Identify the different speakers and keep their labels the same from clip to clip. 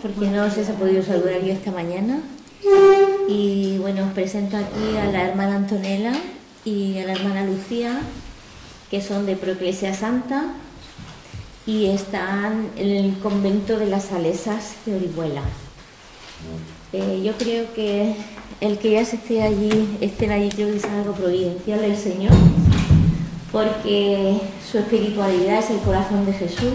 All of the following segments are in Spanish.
Speaker 1: porque no se ha podido saludar yo esta mañana. Y bueno, os presento aquí a la hermana Antonella y a la hermana Lucía, que son de Proclesia Santa y están en el convento de las Salesas de Orihuela. Eh, yo creo que el que ya se esté allí, estén allí, creo que es algo providencial del Señor, porque su espiritualidad es el corazón de Jesús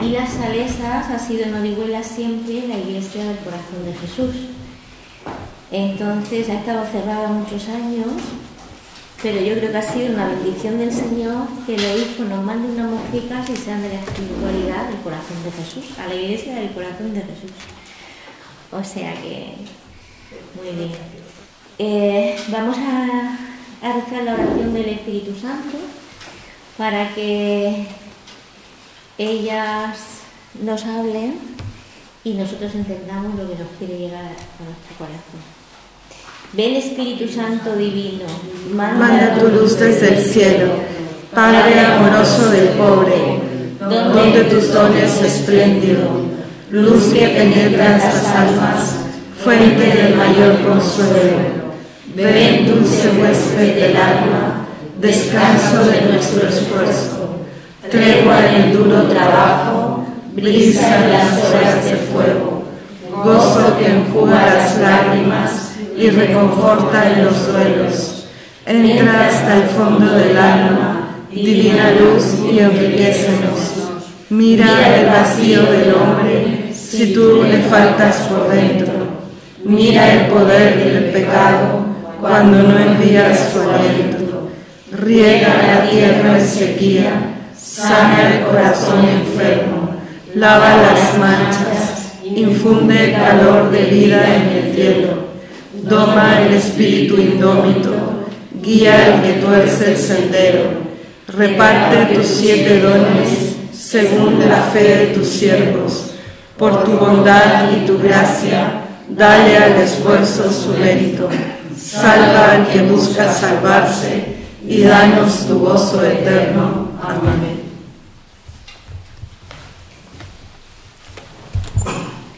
Speaker 1: y las Salesas ha sido en Orihuela siempre la iglesia del corazón de Jesús. Entonces ha estado cerrada muchos años, pero yo creo que ha sido una bendición del Señor que le hizo nos mande unas mojicas y sean de la espiritualidad del corazón de Jesús, a la iglesia del corazón de Jesús. O sea que, muy bien. Eh, vamos a, a la oración del Espíritu Santo para que ellas nos hablen y nosotros entendamos lo que nos quiere llegar a nuestro corazón. Ven Espíritu Santo Divino,
Speaker 2: manda tu luz desde el cielo, Padre amoroso del pobre, donde tus dones espléndido, luz que penetra las almas, fuente del mayor consuelo. Ven dulce huésped del alma, descanso de nuestro esfuerzo tregua en el duro trabajo, brisa en las horas de fuego, gozo que enjuga las lágrimas y reconforta en los duelos. Entra hasta el fondo del alma, divina luz y enriquecenos. Mira el vacío del hombre si tú le faltas por dentro. Mira el poder del pecado cuando no envías tu aliento. Riega la tierra en sequía sana el corazón enfermo, lava las manchas, infunde el calor de vida en el cielo, doma el espíritu indómito, guía el que tuerce el sendero, reparte tus siete dones según la fe de tus siervos, por tu bondad y tu gracia, dale al esfuerzo su mérito, salva al que busca salvarse y danos tu gozo eterno. Amén.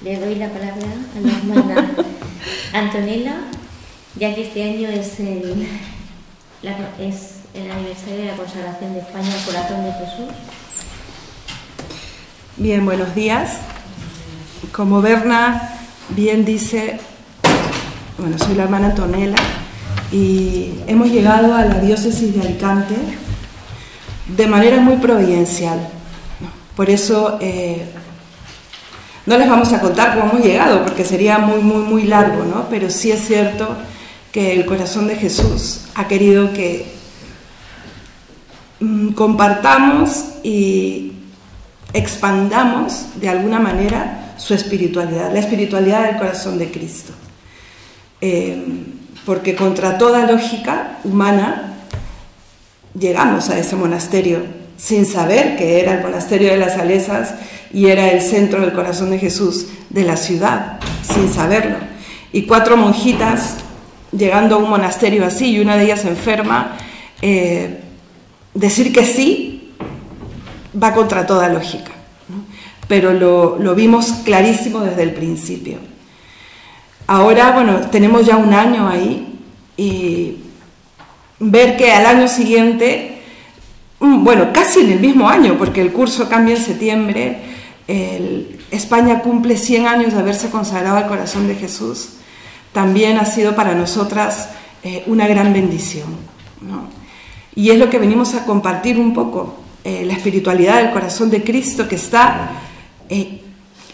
Speaker 1: Le doy la palabra a la hermana Antonella, ya que este año es el, es el aniversario de la consagración de España al corazón de Jesús.
Speaker 2: Bien, buenos días. Como Berna bien dice, bueno, soy la hermana Antonella y hemos llegado a la diócesis de Alicante de manera muy providencial. Por eso eh, no les vamos a contar cómo hemos llegado, porque sería muy, muy, muy largo, ¿no? Pero sí es cierto que el corazón de Jesús ha querido que mm, compartamos y expandamos de alguna manera su espiritualidad, la espiritualidad del corazón de Cristo. Eh, porque contra toda lógica humana llegamos a ese monasterio sin saber que era el monasterio de las Salesas y era el centro del corazón de Jesús de la ciudad, sin saberlo. Y cuatro monjitas llegando a un monasterio así y una de ellas enferma, eh, decir que sí va contra toda lógica, pero lo, lo vimos clarísimo desde el principio. Ahora, bueno, tenemos ya un año ahí y ver que al año siguiente, mm, bueno, casi en el mismo año, porque el curso cambia en septiembre, España cumple 100 años de haberse consagrado al corazón de Jesús, también ha sido para nosotras eh, una gran bendición. Y es lo que venimos a compartir un poco, eh, la espiritualidad del corazón de Cristo que está eh,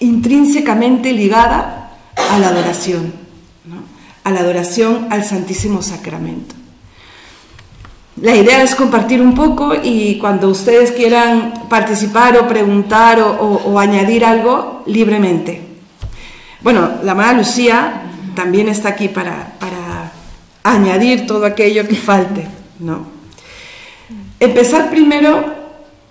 Speaker 2: intrínsecamente ligada a la adoración, a la adoración al Santísimo Sacramento. La idea es compartir un poco y cuando ustedes quieran participar o preguntar o, añadir algo, libremente. Bueno, la hermana Lucía también está aquí para, añadir todo aquello que falte. ¿no? Empezar primero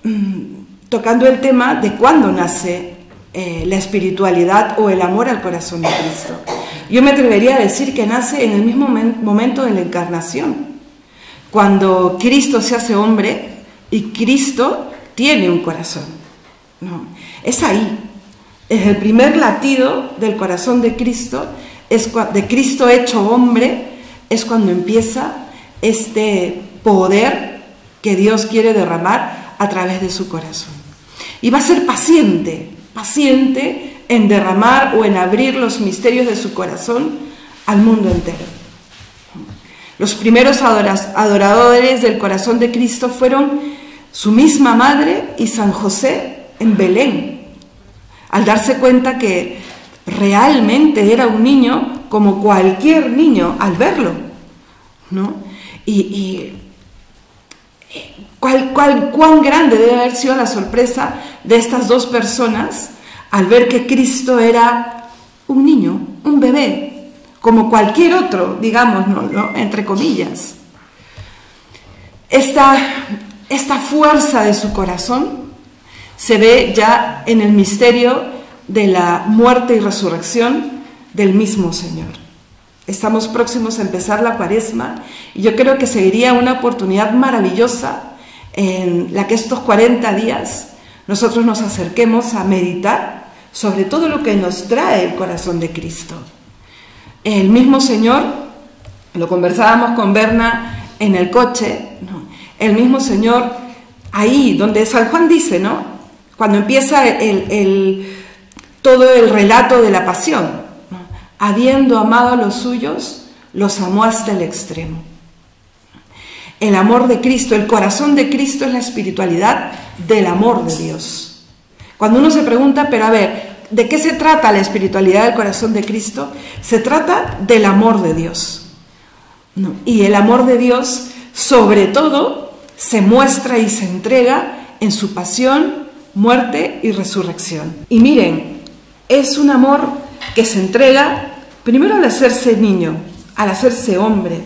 Speaker 2: mm, tocando el tema de cuándo nace eh, la espiritualidad o el amor al corazón de Cristo. Yo me atrevería a decir que nace en el mismo momento de la encarnación cuando Cristo se hace hombre y Cristo tiene un corazón. Es ahí. Es el primer latido del corazón de Cristo, es de Cristo hecho hombre, es cuando empieza este poder que Dios quiere derramar a través de su corazón. Y va a ser paciente, paciente en derramar o en abrir los misterios de su corazón al mundo entero. Los primeros adoradores del corazón de Cristo fueron su misma madre y San José en Belén, al darse cuenta que realmente era un niño como cualquier niño al verlo, ¿no? Y, ¿cuál, cuán grande debe haber sido la sorpresa de estas dos personas al ver que Cristo era un niño, un bebé, como cualquier otro, digamos, ¿no? entre comillas. Esta, esta fuerza de su corazón se ve ya en el misterio de la muerte y resurrección del mismo Señor. Estamos próximos a empezar la cuaresma y yo creo que sería una oportunidad maravillosa en la que estos 40 días nosotros nos acerquemos a meditar sobre todo lo que nos trae el corazón de Cristo. El mismo Señor, lo conversábamos con Berna en el coche, el mismo Señor ahí donde San Juan dice, ¿no? Cuando empieza todo el relato de la pasión, habiendo amado a los suyos, los amó hasta el extremo. El amor de Cristo, el corazón de Cristo es la espiritualidad del amor de Dios. Cuando uno se pregunta, pero a ver, ¿de qué se trata la espiritualidad del corazón de Cristo? Se trata del amor de Dios. Y el amor de Dios, sobre todo, se muestra y se entrega en su pasión, muerte y resurrección. Y miren, es un amor que se entrega primero al hacerse niño, al hacerse hombre,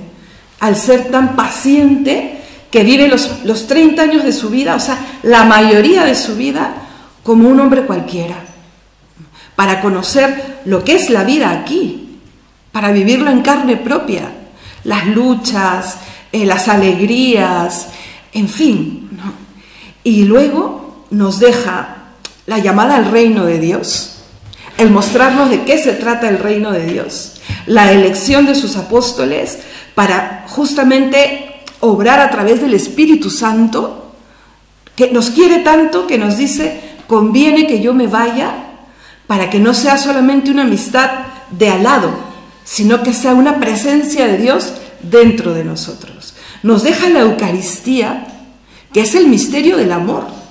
Speaker 2: al ser tan paciente que vive los, los 30 años de su vida, o sea, la mayoría de su vida, como un hombre cualquiera, para conocer lo que es la vida aquí, para vivirlo en carne propia, las luchas, eh, las alegrías, en fin. Y luego nos deja la llamada al reino de Dios, el mostrarnos de qué se trata el reino de Dios, la elección de sus apóstoles para justamente obrar a través del Espíritu Santo, que nos quiere tanto que nos dice, conviene que yo me vaya para que no sea solamente una amistad de al lado, sino que sea una presencia de Dios dentro de nosotros. Nos deja la Eucaristía, que es el misterio del amor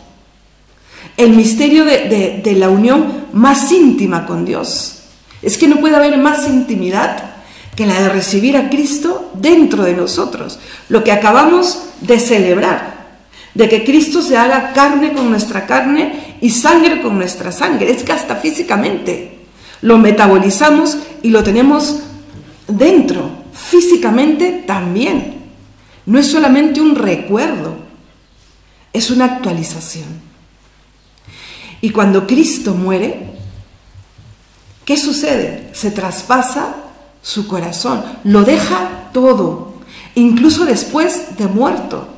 Speaker 2: el misterio de, la unión más íntima con Dios. Es que no puede haber más intimidad que la de recibir a Cristo dentro de nosotros, lo que acabamos de celebrar, de que Cristo se haga carne con nuestra carne y sangre con nuestra sangre, es que hasta físicamente lo metabolizamos y lo tenemos dentro, físicamente también. No es solamente un recuerdo, es una actualización. Y cuando Cristo muere, ¿qué sucede? Se traspasa su corazón, lo deja todo, incluso después de muerto.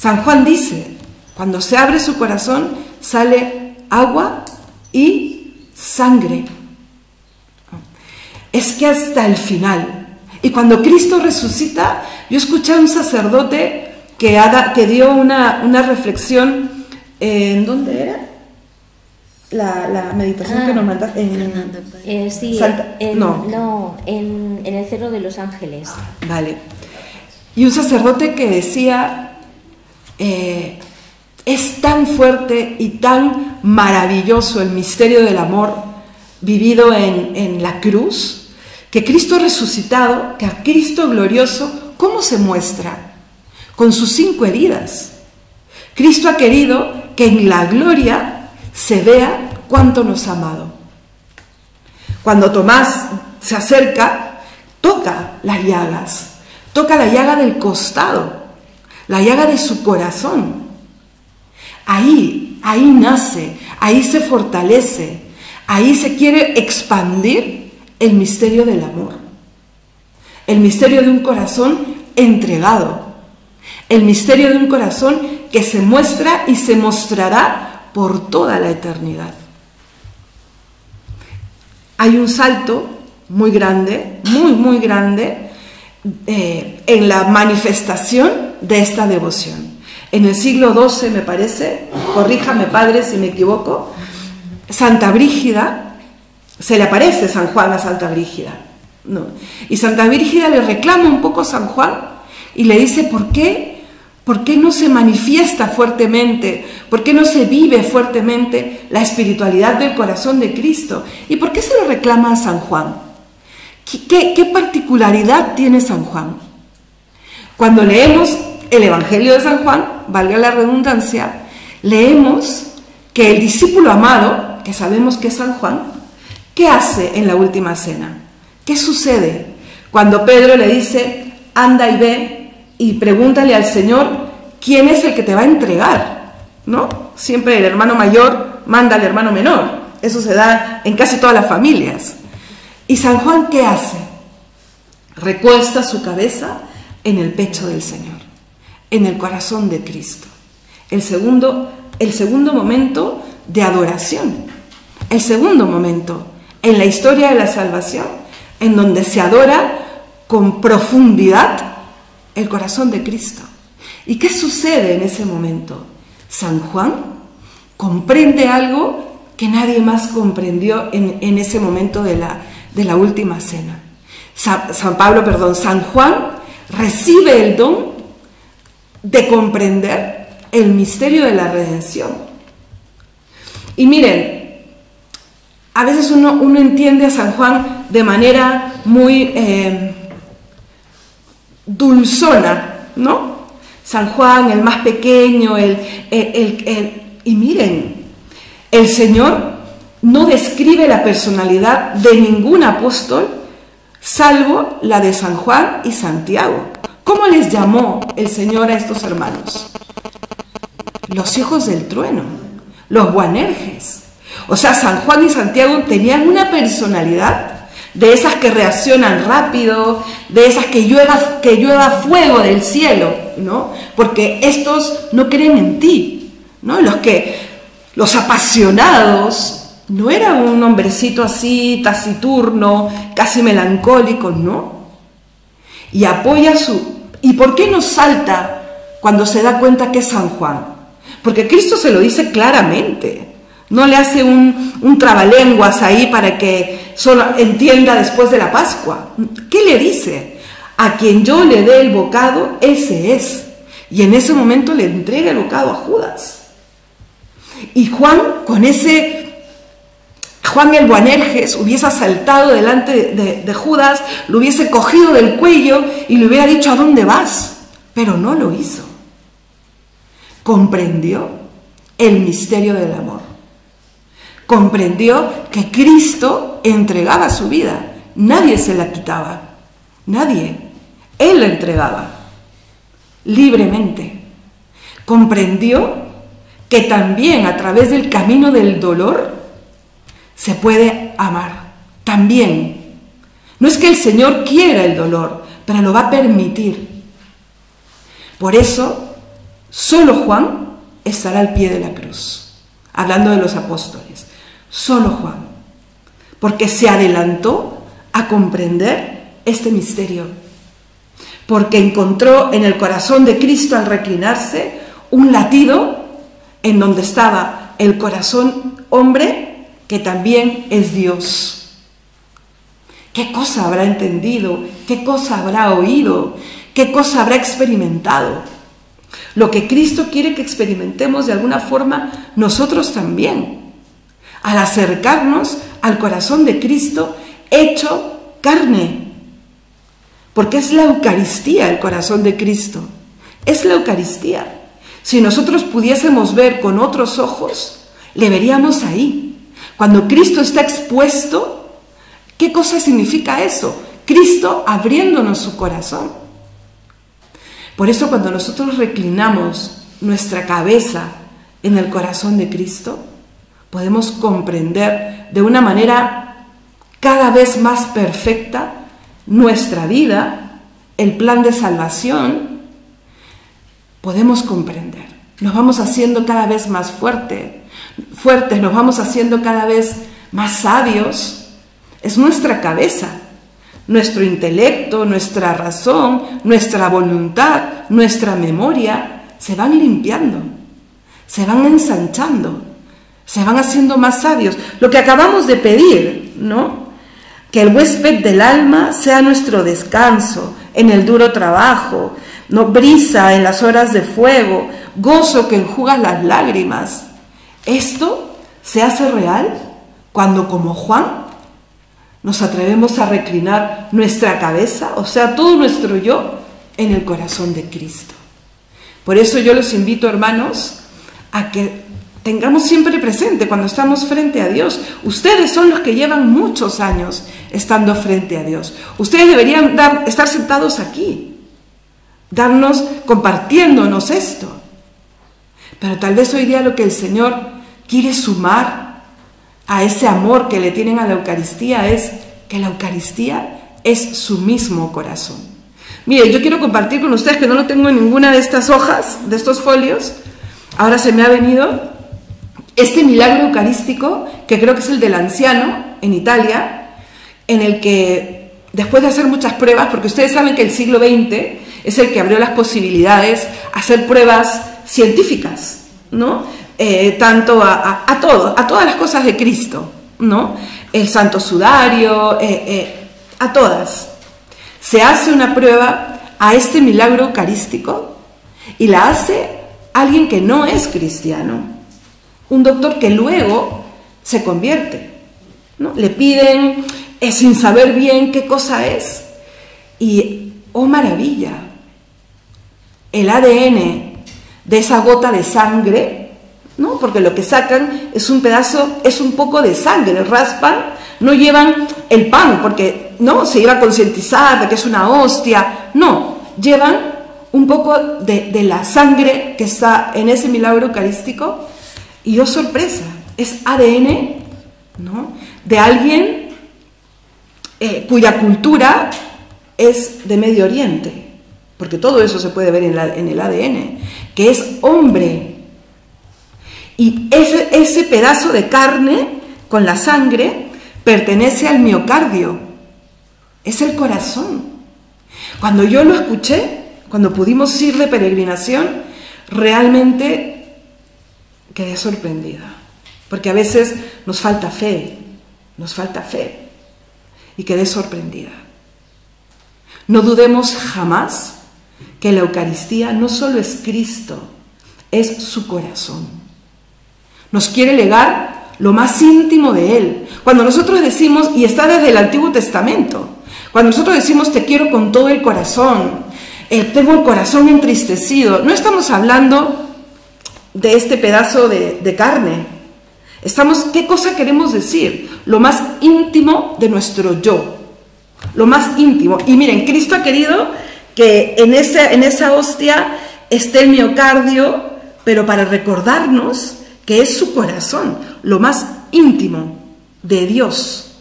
Speaker 2: San Juan dice, cuando se abre su corazón sale agua y sangre. Es que hasta el final. Y cuando Cristo resucita, yo escuché a un sacerdote que, que dio una, una reflexión, ¿en dónde era? la, meditación que nos mandaste en
Speaker 1: eh, sí, no, en, el Cerro de los Ángeles.
Speaker 2: Vale. Y un sacerdote que decía, eh, es tan fuerte y tan maravilloso el misterio del amor vivido en, en la cruz, que Cristo resucitado, que a Cristo glorioso, ¿cómo se muestra? Con sus cinco heridas. Cristo ha querido que en la gloria se vea cuánto nos ha amado. Cuando Tomás se acerca, toca las llagas, toca la llaga del costado, la llaga de su corazón. Ahí, ahí nace, ahí se fortalece, ahí se quiere expandir el misterio del amor, el misterio de un corazón entregado, el misterio de un corazón que se muestra y se mostrará por toda la eternidad. hay un salto muy grande, muy, muy grande, eh, en la manifestación de esta devoción. En el siglo XII, me parece, corríjame padre si me equivoco, Santa Brígida, se le aparece San Juan a Santa Brígida. ¿no? Y Santa Brígida le reclama un poco a San Juan y le dice, ¿por qué? ¿Por qué no se manifiesta fuertemente? ¿Por qué no se vive fuertemente la espiritualidad del corazón de Cristo? ¿Y por qué se lo reclama a San Juan? ¿Qué, particularidad tiene San Juan? Cuando leemos el Evangelio de San Juan, valga la redundancia, leemos que el discípulo amado, que sabemos que es San Juan, ¿qué hace en la última cena? ¿Qué sucede cuando Pedro le dice, anda y ve y pregúntale al Señor quién es el que te va a entregar? ¿No? Siempre el hermano mayor manda al hermano menor. Eso se da en casi todas las familias. ¿Y San Juan qué hace? Recuesta su cabeza en el pecho del Señor, en el corazón de Cristo. El segundo, el segundo momento de adoración. El segundo momento en la historia de la salvación, en donde se adora con profundidad el corazón de Cristo. ¿Y qué sucede en ese momento? San Juan comprende algo que nadie más comprendió en, ese momento de la, de la última cena. San, Pablo, perdón, San Juan recibe el don de comprender el misterio de la redención. Y miren, a veces uno, uno entiende a San Juan de manera muy eh, dulzona, ¿no? San Juan, el más pequeño, el, el, y miren, el Señor no describe la personalidad de ningún apóstol salvo la de San Juan y Santiago. ¿Cómo les llamó el Señor a estos hermanos? Los hijos del trueno los guanerges. O sea, San Juan y Santiago tenían una personalidad de esas que reaccionan rápido, de esas que llueva, que fuego del cielo, ¿no? Porque estos no creen en ti, ¿no? Los que, los apasionados, no era un hombrecito así, taciturno, casi melancólico, ¿no? Y apoya su... ¿Y por qué no salta cuando se da cuenta que es San Juan? Porque Cristo se lo dice claramente. No le hace un, un trabalenguas ahí para que solo entienda después de la Pascua. ¿Qué le dice? A quien yo le dé el bocado, ese es. Y en ese momento le entrega el bocado a Judas. Y Juan, con ese Juan el Boanerges hubiese saltado delante de, de, Judas, lo hubiese cogido del cuello y le hubiera dicho a dónde vas, pero no lo hizo comprendió el misterio del amor. Comprendió que Cristo entregaba su vida. Nadie se la quitaba. Nadie. Él la entregaba libremente. Comprendió que también a través del camino del dolor se puede amar. También. No es que el Señor quiera el dolor, pero lo va a permitir. Por eso Solo Juan estará al pie de la cruz, hablando de los apóstoles. Solo Juan, porque se adelantó a comprender este misterio, porque encontró en el corazón de Cristo al reclinarse un latido en donde estaba el corazón hombre que también es Dios. ¿Qué cosa habrá entendido? ¿Qué cosa habrá oído? ¿Qué cosa habrá experimentado? Lo que Cristo quiere que experimentemos de alguna forma nosotros también. Al acercarnos al corazón de Cristo hecho carne. Porque es la Eucaristía el corazón de Cristo. Es la Eucaristía. Si nosotros pudiésemos ver con otros ojos, le veríamos ahí. Cuando Cristo está expuesto, ¿qué cosa significa eso? Cristo abriéndonos su corazón. Por eso cuando nosotros reclinamos nuestra cabeza en el corazón de Cristo, podemos comprender de una manera cada vez más perfecta nuestra vida, el plan de salvación, podemos comprender. Nos vamos haciendo cada vez más fuerte, fuertes, nos vamos haciendo cada vez más sabios es nuestra cabeza, nuestro intelecto, nuestra razón, nuestra voluntad, nuestra memoria, se van limpiando, se van ensanchando, se van haciendo más sabios. Lo que acabamos de pedir, ¿no? Que el huésped del alma sea nuestro descanso en el duro trabajo, no brisa en las horas de fuego, gozo que enjuga las lágrimas. Esto se hace real cuando como Juan nos atrevemos a reclinar nuestra cabeza, o sea, todo nuestro yo, en el corazón de Cristo. Por eso yo los invito, hermanos, a que tengamos siempre presente cuando estamos frente a Dios. Ustedes son los que llevan muchos años estando frente a Dios. Ustedes deberían estar sentados aquí, darnos, compartiéndonos esto. Pero tal vez hoy día lo que el Señor quiere sumar a ese amor que le tienen a la Eucaristía es que la Eucaristía es su mismo corazón. Mire, yo quiero compartir con ustedes que no lo tengo en ninguna de estas hojas, de estos folios. Ahora se me ha venido este milagro eucarístico, que creo que es el del anciano en Italia, en el que después de hacer muchas pruebas, porque ustedes saben que el siglo XX es el que abrió las posibilidades hacer pruebas científicas, ¿no? Eh, tanto a, a, todo, a todas las cosas de Cristo, ¿no? El santo sudario, eh, eh, a todas. Se hace una prueba a este milagro eucarístico y la hace alguien que no es cristiano, un doctor que luego se convierte. ¿no? Le piden sin saber bien qué cosa es y, oh maravilla, el ADN de esa gota de sangre ¿no? Porque lo que sacan es un pedazo, es un poco de sangre, raspan, no llevan el pan, porque no se iba a concientizar de que es una hostia, no, llevan un poco de, la sangre que está en ese milagro eucarístico, y oh sorpresa, es ADN, ¿no? De alguien eh, cuya cultura es de Medio Oriente, porque todo eso se puede ver en el ADN, que es hombre, y ese, ese pedazo de carne con la sangre pertenece al miocardio, es el corazón. Cuando yo lo escuché, cuando pudimos ir de peregrinación, realmente quedé sorprendida, porque a veces nos falta fe, nos falta fe, y quedé sorprendida. No dudemos jamás que la Eucaristía no solo es Cristo, es su corazón. Nos quiere legar lo más íntimo de Él. Cuando nosotros decimos, y está desde el Antiguo Testamento, cuando nosotros decimos te quiero con todo el corazón, eh, tengo el corazón entristecido, no estamos hablando de este pedazo de, de carne. Estamos, ¿qué cosa queremos decir? Lo más íntimo de nuestro yo. Lo más íntimo. Y miren, Cristo ha querido que en, ese, en esa hostia esté el miocardio, pero para recordarnos que es su corazón, lo más íntimo de Dios.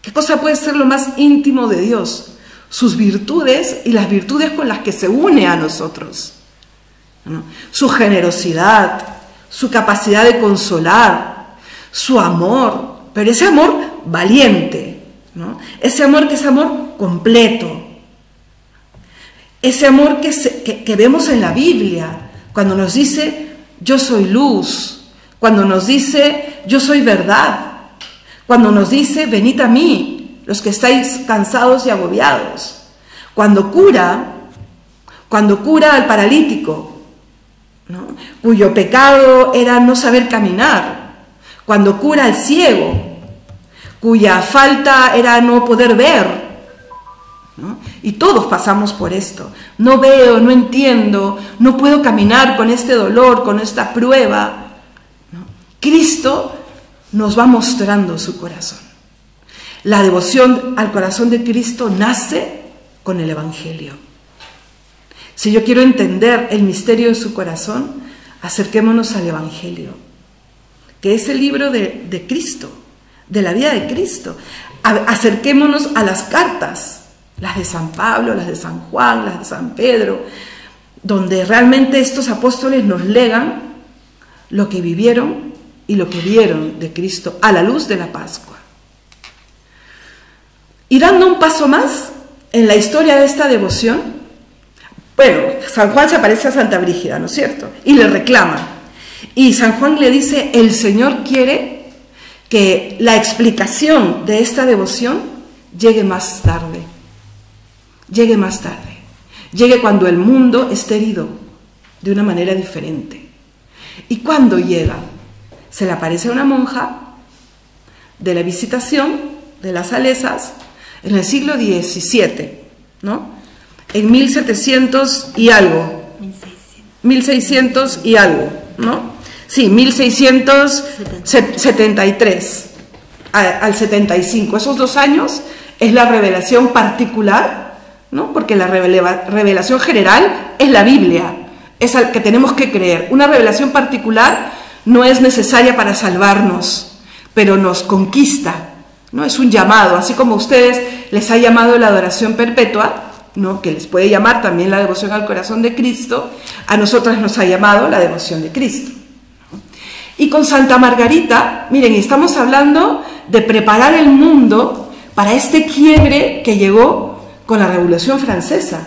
Speaker 2: ¿Qué cosa puede ser lo más íntimo de Dios? Sus virtudes y las virtudes con las que se une a nosotros. Su generosidad, su capacidad de consolar, su amor, pero ese amor valiente, ese amor que es amor completo, ese amor que, vemos en la Biblia, cuando nos dice yo soy luz, cuando nos dice, yo soy verdad, cuando nos dice, venid a mí, los que estáis cansados y agobiados, cuando cura, cuando cura al paralítico, cuyo pecado era no saber caminar, cuando cura al ciego, cuya falta era no poder ver, y todos pasamos por esto. No veo, no entiendo, no puedo caminar con este dolor, con esta prueba. Cristo nos va mostrando su corazón. La devoción al corazón de Cristo nace con el Evangelio. Si yo quiero entender el misterio de su corazón, acerquémonos al Evangelio, que es el libro de, de Cristo, de la vida de Cristo. Acerquémonos a las cartas las de San Pablo, las de San Juan, las de San Pedro, donde realmente estos apóstoles nos legan lo que vivieron y lo que vieron de Cristo a la luz de la Pascua. Y dando un paso más en la historia de esta devoción, bueno, San Juan se aparece a Santa Brígida, ¿no es cierto? Y le reclama. Y San Juan le dice, el Señor quiere que la explicación de esta devoción llegue más tarde, llegue más tarde, llegue cuando el mundo esté herido de una manera diferente. ¿Y cuando llega? Se le aparece a una monja de la visitación de las Salesas en el siglo XVII, ¿no? En 1700 y algo. 1600 y algo, ¿no? Sí, 1673 al 75. Esos dos años es la revelación particular, ¿no? Porque la revelación general es la Biblia, es al que tenemos que creer. Una revelación particular no es necesaria para salvarnos, pero nos conquista, ¿no? Es un llamado, así como ustedes les ha llamado la adoración perpetua, ¿no? que les puede llamar también la devoción al corazón de Cristo, a nosotras nos ha llamado la devoción de Cristo. Y con Santa Margarita, miren, estamos hablando de preparar el mundo para este quiebre que llegó con la Revolución Francesa,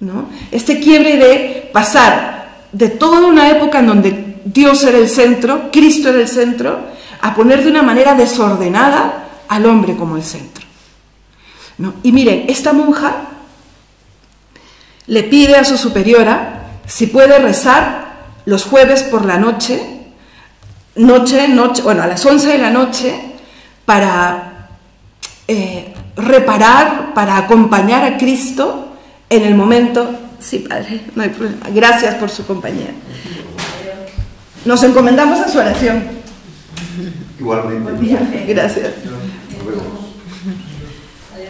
Speaker 2: ¿no? Este quiebre de pasar de toda una época en donde Dios era el centro, Cristo era el centro, a poner de una manera desordenada al hombre como el centro. ¿no? Y miren, esta monja le pide a su superiora si puede rezar los jueves por la noche, noche, noche, bueno, a las 11 de la noche, para eh, reparar, para acompañar a Cristo en el momento. Sí, Padre, no hay problema. Gracias por su compañía. Nos encomendamos a su oración.
Speaker 3: Igualmente.
Speaker 2: Gracias.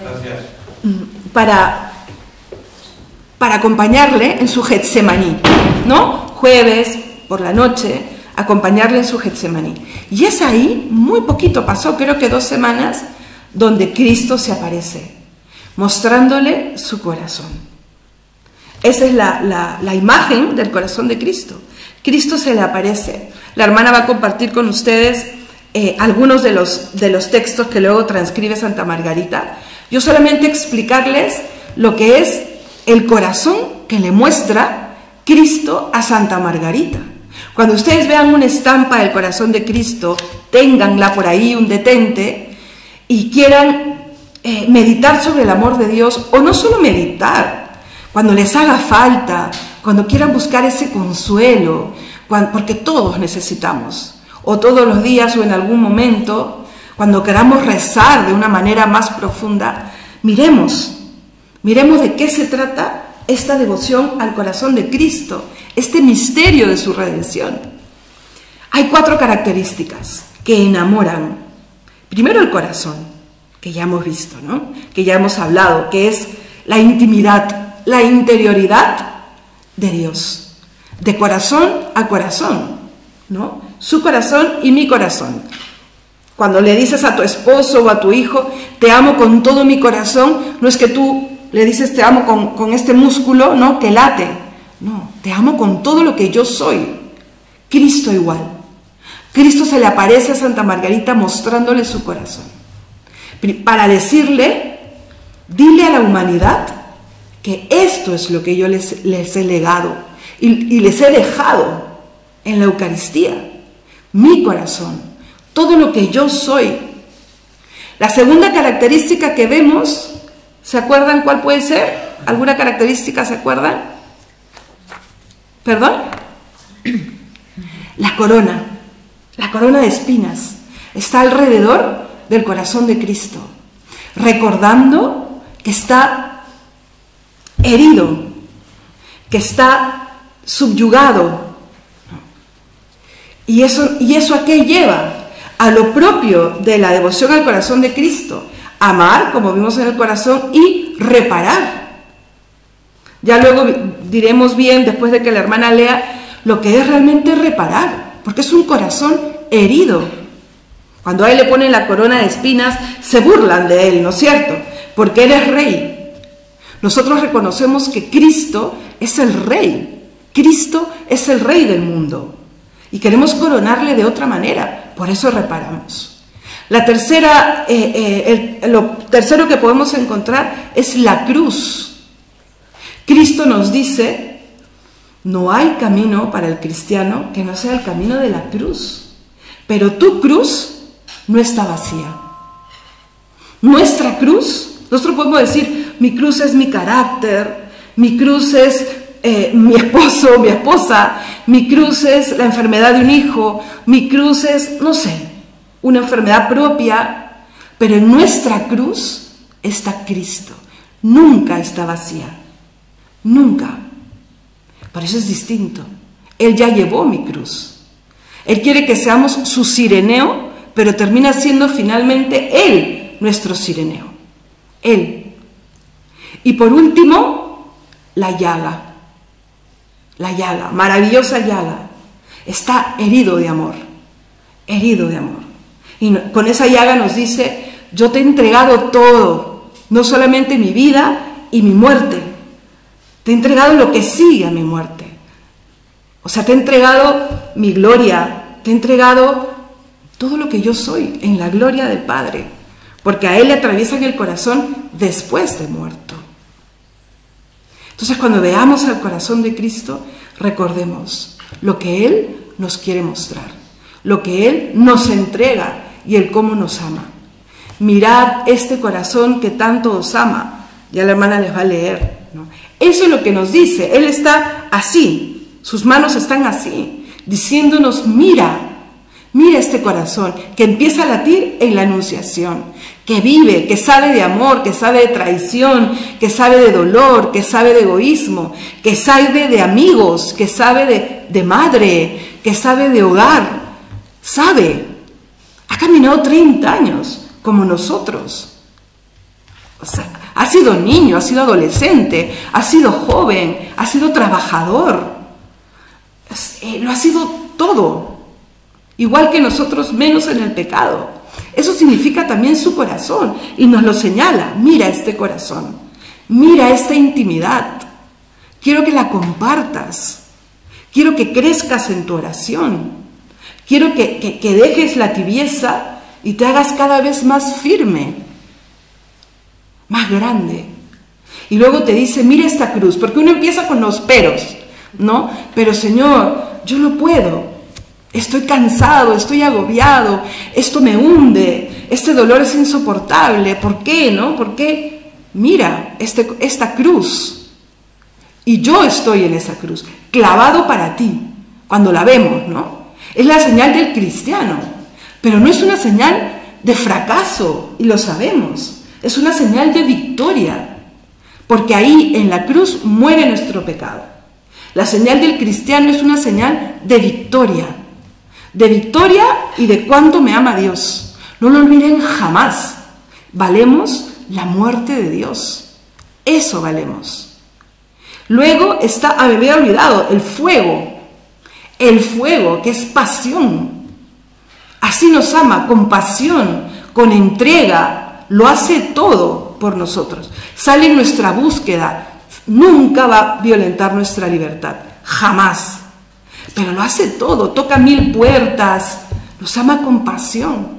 Speaker 3: Gracias.
Speaker 2: Para, para acompañarle en su Getsemaní, ¿no? Jueves por la noche, acompañarle en su Getsemaní. Y es ahí, muy poquito pasó, creo que dos semanas, donde Cristo se aparece, mostrándole su corazón. Esa es la, imagen del corazón de Cristo. Cristo se le aparece. La hermana va a compartir con ustedes eh, algunos de los, de los textos que luego transcribe Santa Margarita. Yo solamente explicarles lo que es el corazón que le muestra Cristo a Santa Margarita. Cuando ustedes vean una estampa del corazón de Cristo, ténganla por ahí, un detente, y quieran eh, meditar sobre el amor de Dios, o no solo meditar, cuando les haga falta, cuando quieran buscar ese consuelo, porque todos necesitamos, o todos los días o en algún momento, cuando queramos rezar de una manera más profunda, miremos, miremos de qué se trata esta devoción al corazón de Cristo, este misterio de su redención. Hay cuatro características que enamoran Primero el corazón, que ya hemos visto, ¿no? Que ya hemos hablado, que es la intimidad, la interioridad de Dios, de corazón a corazón, ¿no? Su corazón y mi corazón. Cuando le dices a tu esposo o a tu hijo, te amo con todo mi corazón, no es que tú le dices te amo con, con este músculo, ¿no? Que late. No, te amo con todo lo que yo soy. Cristo igual. Cristo se le aparece a Santa Margarita mostrándole su corazón. Para decirle, dile a la humanidad que esto es lo que yo les, he legado y, les he dejado en la Eucaristía. Mi corazón, todo lo que yo soy. La segunda característica que vemos, ¿se acuerdan cuál puede ser? ¿Alguna característica se acuerdan? ¿Perdón? La corona. Corona de espinas está alrededor del corazón de Cristo, recordando que está herido, que está subyugado. ¿Y eso, ¿Y eso a qué lleva? A lo propio de la devoción al corazón de Cristo. Amar, como vimos en el corazón, y reparar. Ya luego diremos bien, después de que la hermana lea, lo que es realmente reparar porque es un corazón herido. Cuando a él le ponen la corona de espinas, se burlan de él, ¿no es cierto? Porque él es rey. Nosotros reconocemos que Cristo es el rey. Cristo es el rey del mundo. Y queremos coronarle de otra manera. Por eso reparamos. La tercera, eh, eh, lo tercero que podemos encontrar es la cruz. Cristo nos dice, no hay camino para el cristiano que no sea el camino de la cruz. Pero tu cruz no está vacía. Nuestra cruz, nosotros podemos decir, mi cruz es mi carácter, mi cruz es eh, mi esposo, mi esposa, mi cruz es la enfermedad de un hijo, mi cruz es, no sé, una enfermedad propia, pero en nuestra cruz está Cristo. Nunca está vacía, nunca. Por eso es distinto. Él ya llevó mi cruz. Él quiere que seamos su sireneo, pero termina siendo finalmente Él nuestro sireneo. Él. Y por último, la llaga. La llaga, maravillosa llaga. Está herido de amor. Herido de amor. Y con esa llaga nos dice, yo te he entregado todo, no solamente mi vida y mi muerte, te he entregado lo que sigue a mi muerte. O sea, te he entregado mi gloria, te he entregado todo lo que yo soy en la gloria del Padre, porque a Él le atraviesan el corazón después de muerto. Entonces, cuando veamos al corazón de Cristo, recordemos lo que Él nos quiere mostrar, lo que Él nos entrega y el cómo nos ama. Mirad este corazón que tanto os ama. Ya la hermana les va a leer. Eso es lo que nos dice. Él está así, sus manos están así, diciéndonos, mira, mira este corazón que empieza a latir en la anunciación, que vive, que sabe de amor, que sabe de traición, que sabe de dolor, que sabe de egoísmo, que sabe de amigos, que sabe de, madre, que sabe de hogar. Sabe, ha caminado 30 años como nosotros. O sea, ha sido niño, ha sido adolescente, ha sido joven, ha sido trabajador. Eh, lo ha sido todo. Igual que nosotros, menos en el pecado. Eso significa también su corazón y nos lo señala. Mira este corazón, mira esta intimidad. Quiero que la compartas. Quiero que crezcas en tu oración. Quiero que, que dejes la tibieza y te hagas cada vez más firme más grande. Y luego te dice, mira esta cruz, porque uno empieza con los peros, ¿no? Pero Señor, yo no puedo, estoy cansado, estoy agobiado, esto me hunde, este dolor es insoportable, ¿por qué, no? ¿Por qué? Mira este, esta cruz. Y yo estoy en esa cruz, clavado para ti, cuando la vemos, ¿no? Es la señal del cristiano, pero no es una señal de fracaso, y lo sabemos es una señal de victoria, porque ahí en la cruz muere nuestro pecado. La señal del cristiano es una señal de victoria, de victoria y de cuánto me ama Dios. No lo olviden jamás. Valemos la muerte de Dios. Eso valemos. Luego está, a me había olvidado, el fuego. El fuego, que es pasión. Así nos ama, con pasión, con entrega, lo hace todo por nosotros. Sale en nuestra búsqueda. Nunca va a violentar nuestra libertad. Jamás. Pero lo hace todo. Toca mil puertas. Nos ama con pasión.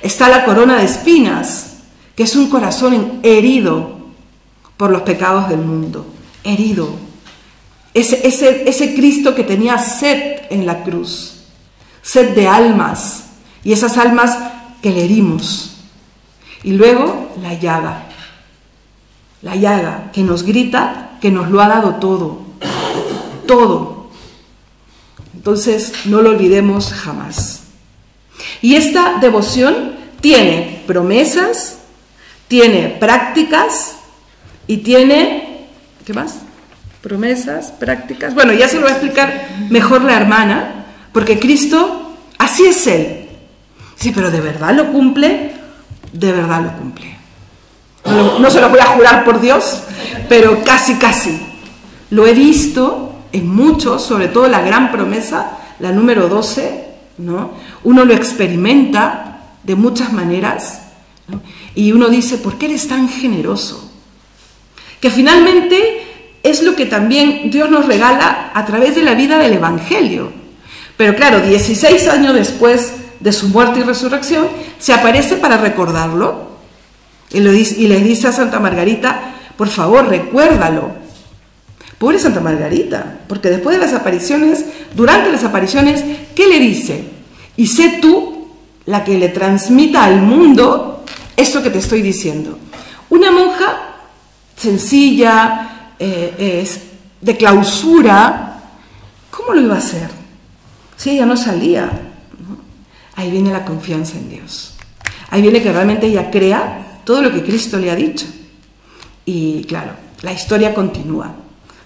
Speaker 2: Está la corona de espinas, que es un corazón herido por los pecados del mundo. Herido. Ese, Cristo que tenía sed en la cruz. Sed de almas. Y esas almas que le herimos y luego la llaga. La llaga que nos grita que nos lo ha dado todo. Todo. Entonces no lo olvidemos jamás. Y esta devoción tiene promesas, tiene prácticas y tiene, ¿qué más? Promesas, prácticas. Bueno, ya se lo va a explicar mejor la hermana, porque Cristo, así es Él. Sí, pero ¿de verdad lo cumple? De verdad lo cumple. No, se lo voy a jurar por Dios, pero casi, casi. Lo he visto en muchos, sobre todo la gran promesa, la número 12, ¿no? Uno lo experimenta de muchas maneras y uno dice, ¿por qué eres tan generoso? Que finalmente es lo que también Dios nos regala a través de la vida del Evangelio. Pero claro, 16 años después de su muerte y resurrección, se aparece para recordarlo y, le dice a Santa Margarita, por favor, recuérdalo. Pobre Santa Margarita, porque después de las apariciones, durante las apariciones, ¿qué le dice? Y sé tú la que le transmita al mundo esto que te estoy diciendo. Una monja sencilla, eh, de clausura, ¿cómo lo iba a hacer? Si ella no salía. Ahí viene la confianza en Dios. Ahí viene que realmente ella crea todo lo que Cristo le ha dicho. Y claro, la historia continúa.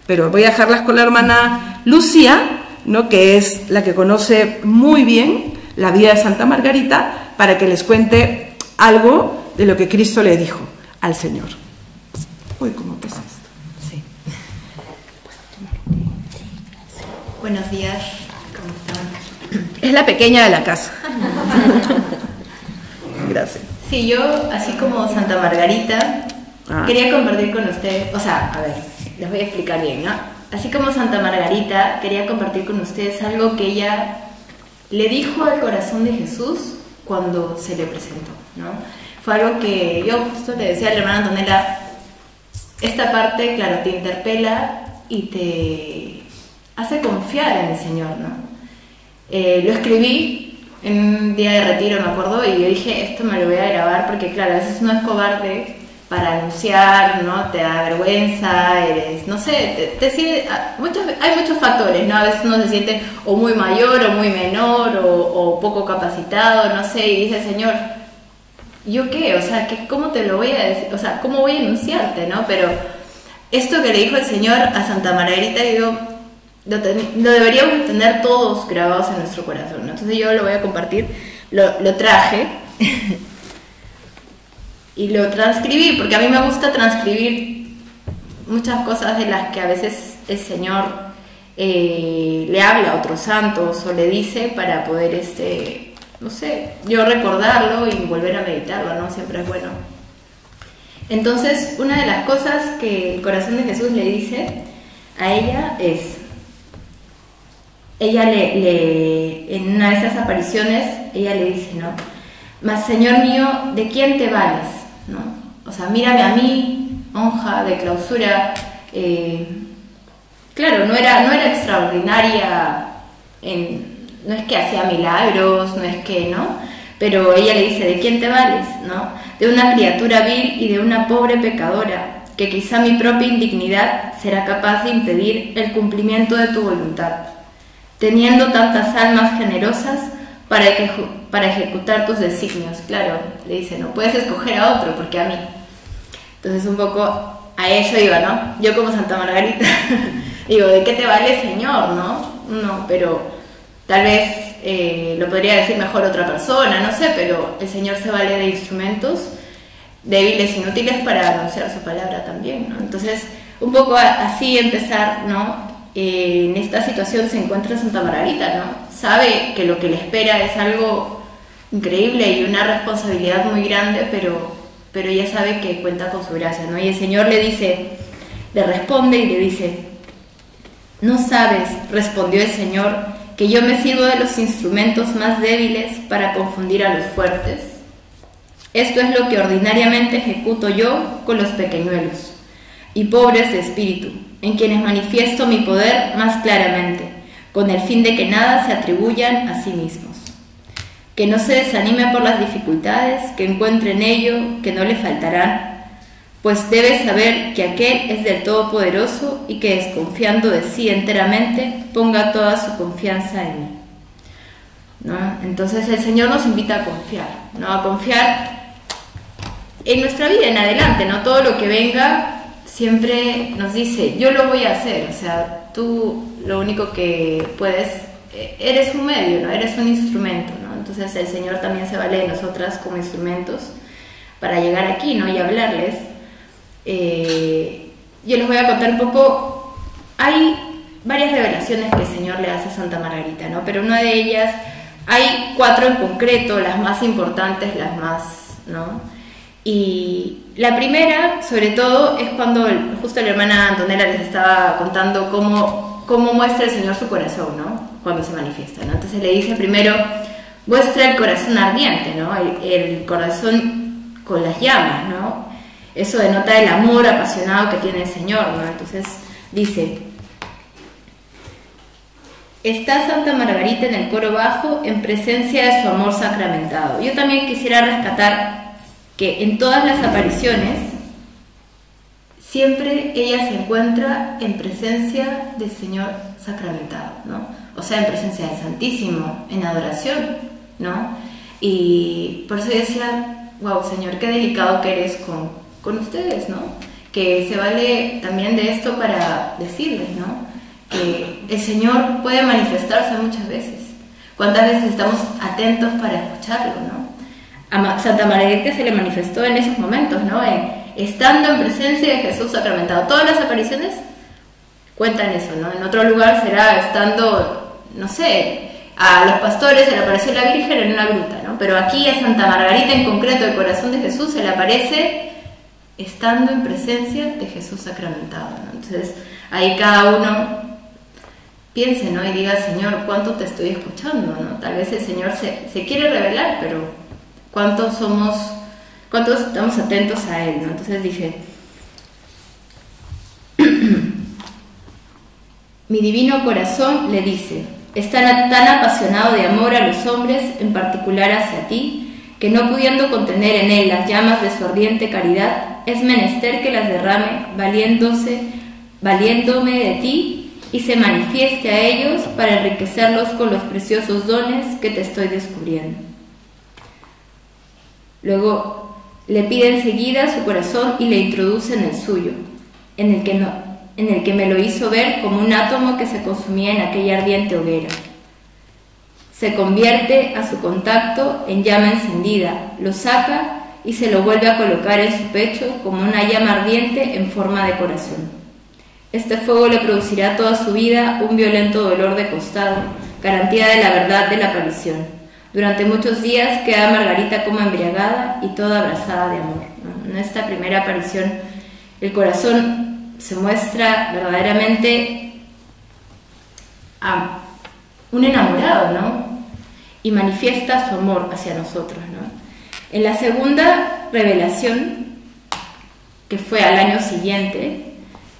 Speaker 2: Pero voy a dejarlas con la hermana Lucía, ¿no? que es la que conoce muy bien la vida de Santa Margarita, para que les cuente algo de lo que Cristo le dijo al Señor. Uy, ¿cómo pasa esto? Sí.
Speaker 3: Buenos días.
Speaker 2: Es la pequeña de la casa. Gracias.
Speaker 3: Sí, yo, así como Santa Margarita, ah. quería compartir con ustedes, o sea, a ver, les voy a explicar bien, ¿no? Así como Santa Margarita, quería compartir con ustedes algo que ella le dijo al corazón de Jesús cuando se le presentó, ¿no? Fue algo que yo justo le decía a la hermana Antonella, esta parte, claro, te interpela y te hace confiar en el Señor, ¿no? Eh, lo escribí en un día de retiro, me acuerdo, y yo dije, esto me lo voy a grabar porque, claro, a veces uno es cobarde para anunciar, ¿no? Te da vergüenza, eres, no sé, te, te ah, hay muchos factores, ¿no? A veces uno se siente o muy mayor o muy menor o, poco capacitado, no sé, y dice, Señor, ¿yo qué? O sea, ¿cómo te lo voy a decir? O sea, ¿cómo voy a anunciarte, no? Pero esto que le dijo el Señor a Santa Margarita, digo, lo, deberíamos tener todos grabados en nuestro corazón. Entonces yo lo voy a compartir, lo, lo traje y lo transcribí, porque a mí me gusta transcribir muchas cosas de las que a veces el Señor eh, le habla a otros santos o le dice para poder, este, no sé, yo recordarlo y volver a meditarlo, ¿no? Siempre es bueno. Entonces, una de las cosas que el corazón de Jesús le dice a ella es, ella le, en una de esas apariciones, ella le dice, ¿no? Mas Señor mío, ¿de quién te vales? ¿No? O sea, mírame a mí, monja de clausura. Eh, claro, no era, no era extraordinaria, en, no es que hacía milagros, no es que, ¿no? Pero ella le dice, ¿de quién te vales? ¿No? De una criatura vil y de una pobre pecadora, que quizá mi propia indignidad será capaz de impedir el cumplimiento de tu voluntad teniendo tantas almas generosas para, para ejecutar tus designios. Claro, le dice, no puedes escoger a otro, porque a mí. Entonces un poco a eso iba, ¿no? Yo como Santa Margarita, digo, ¿de qué te vale Señor, no? No, pero tal vez eh, lo podría decir mejor otra persona, no sé, pero el Señor se vale de instrumentos débiles, inútiles para anunciar su palabra también, ¿no? Entonces, un poco así empezar, ¿no? En esta situación se encuentra Santa Margarita, ¿no? Sabe que lo que le espera es algo increíble y una responsabilidad muy grande, pero, pero ella sabe que cuenta con su gracia, ¿no? Y el Señor le dice, le responde y le dice, no sabes, respondió el Señor, que yo me sirvo de los instrumentos más débiles para confundir a los fuertes. Esto es lo que ordinariamente ejecuto yo con los pequeñuelos y pobres de espíritu en quienes manifiesto mi poder más claramente, con el fin de que nada se atribuyan a sí mismos. Que no se desanime por las dificultades, que encuentre en ello que no le faltarán, pues debe saber que aquel es del Todopoderoso y que desconfiando de sí enteramente ponga toda su confianza en mí. Entonces el Señor nos invita a confiar, ¿no? a confiar en nuestra vida en adelante, no todo lo que venga siempre nos dice, yo lo voy a hacer, o sea, tú lo único que puedes, eh, eres un medio, ¿no? Eres un instrumento, ¿no? Entonces el Señor también se vale de nosotras como instrumentos para llegar aquí, ¿no? Y hablarles. Eh, yo les voy a contar un poco, hay varias revelaciones que el Señor le hace a Santa Margarita, ¿no? Pero una de ellas, hay cuatro en concreto, las más importantes, las más, ¿no? Y la primera, sobre todo, es cuando justo la hermana Antonella les estaba contando cómo, cómo muestra el Señor su corazón, ¿no? Cuando se manifiesta, ¿no? Entonces le dice primero, muestra el corazón ardiente, ¿no? El, corazón con las llamas, ¿no? Eso denota el amor apasionado que tiene el Señor, ¿no? Entonces dice, está Santa Margarita en el coro bajo en presencia de su amor sacramentado. Yo también quisiera rescatar que en todas las apariciones, siempre ella se encuentra en presencia del Señor sacramentado, ¿no? O sea, en presencia del Santísimo, en adoración, ¿no? Y por eso decía, wow, Señor, qué delicado que eres con, con ustedes, ¿no? Que se vale también de esto para decirles, ¿no? Que el Señor puede manifestarse muchas veces. ¿Cuántas veces estamos atentos para escucharlo, ¿no? A Santa Margarita se le manifestó en esos momentos, ¿no? Estando en presencia de Jesús sacramentado. Todas las apariciones cuentan eso, ¿no? En otro lugar será estando, no sé, a los pastores se le apareció la Virgen en una gruta, ¿no? Pero aquí a Santa Margarita en concreto, el corazón de Jesús, se le aparece estando en presencia de Jesús sacramentado, ¿no? Entonces, ahí cada uno piense, ¿no? Y diga, Señor, ¿cuánto te estoy escuchando, ¿no? Tal vez el Señor se, se quiere revelar, pero ¿cuántos somos, cuántos estamos atentos a Él. Entonces dice, mi divino corazón le dice, Está tan apasionado de amor a los hombres, en particular hacia ti, que no pudiendo contener en él las llamas de su ardiente caridad, es menester que las derrame, valiéndose, valiéndome de ti, y se manifieste a ellos para enriquecerlos con los preciosos dones que te estoy descubriendo. Luego le pide enseguida su corazón y le introduce en el suyo, en el que no, en el que me lo hizo ver como un átomo que se consumía en aquella ardiente hoguera. Se convierte a su contacto en llama encendida, lo saca y se lo vuelve a colocar en su pecho como una llama ardiente en forma de corazón. Este fuego le producirá toda su vida un violento dolor de costado, garantía de la verdad de la aparición. Durante muchos días queda Margarita como embriagada y toda abrazada de amor. En esta primera aparición, el corazón se muestra verdaderamente a un enamorado, ¿no? Y manifiesta su amor hacia nosotros, ¿no? En la segunda revelación, que fue al año siguiente,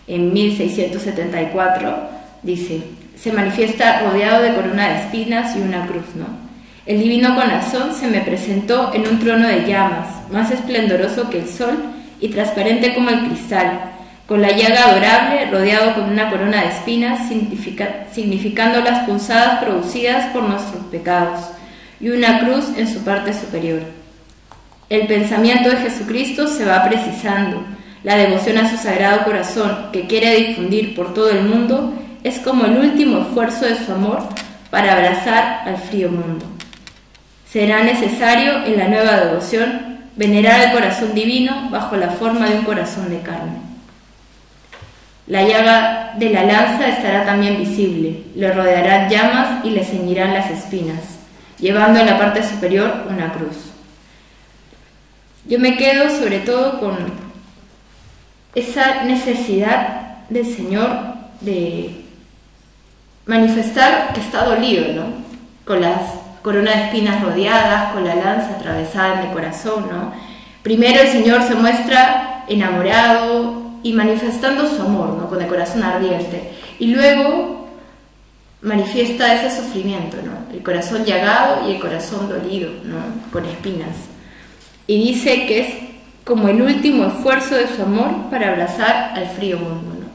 Speaker 3: en 1674, dice, se manifiesta rodeado de corona de espinas y una cruz, ¿no? El divino corazón se me presentó en un trono de llamas, más esplendoroso que el sol y transparente como el cristal, con la llaga adorable rodeado con una corona de espinas, significando las punzadas producidas por nuestros pecados, y una cruz en su parte superior. El pensamiento de Jesucristo se va precisando, la devoción a su sagrado corazón que quiere difundir por todo el mundo es como el último esfuerzo de su amor para abrazar al frío mundo. Será necesario en la nueva devoción venerar el corazón divino bajo la forma de un corazón de carne. La llaga de la lanza estará también visible, le rodearán llamas y le ceñirán las espinas, llevando en la parte superior una cruz. Yo me quedo sobre todo con esa necesidad del Señor de manifestar que está dolido, ¿no? Con las coronas de espinas rodeadas, con la lanza atravesada en el corazón, ¿no? Primero el Señor se muestra enamorado, y manifestando su amor, ¿no? con el corazón ardiente. Y luego manifiesta ese sufrimiento, ¿no? el corazón llagado y el corazón dolido, ¿no? con espinas. Y dice que es como el último esfuerzo de su amor para abrazar al frío mundo. ¿no?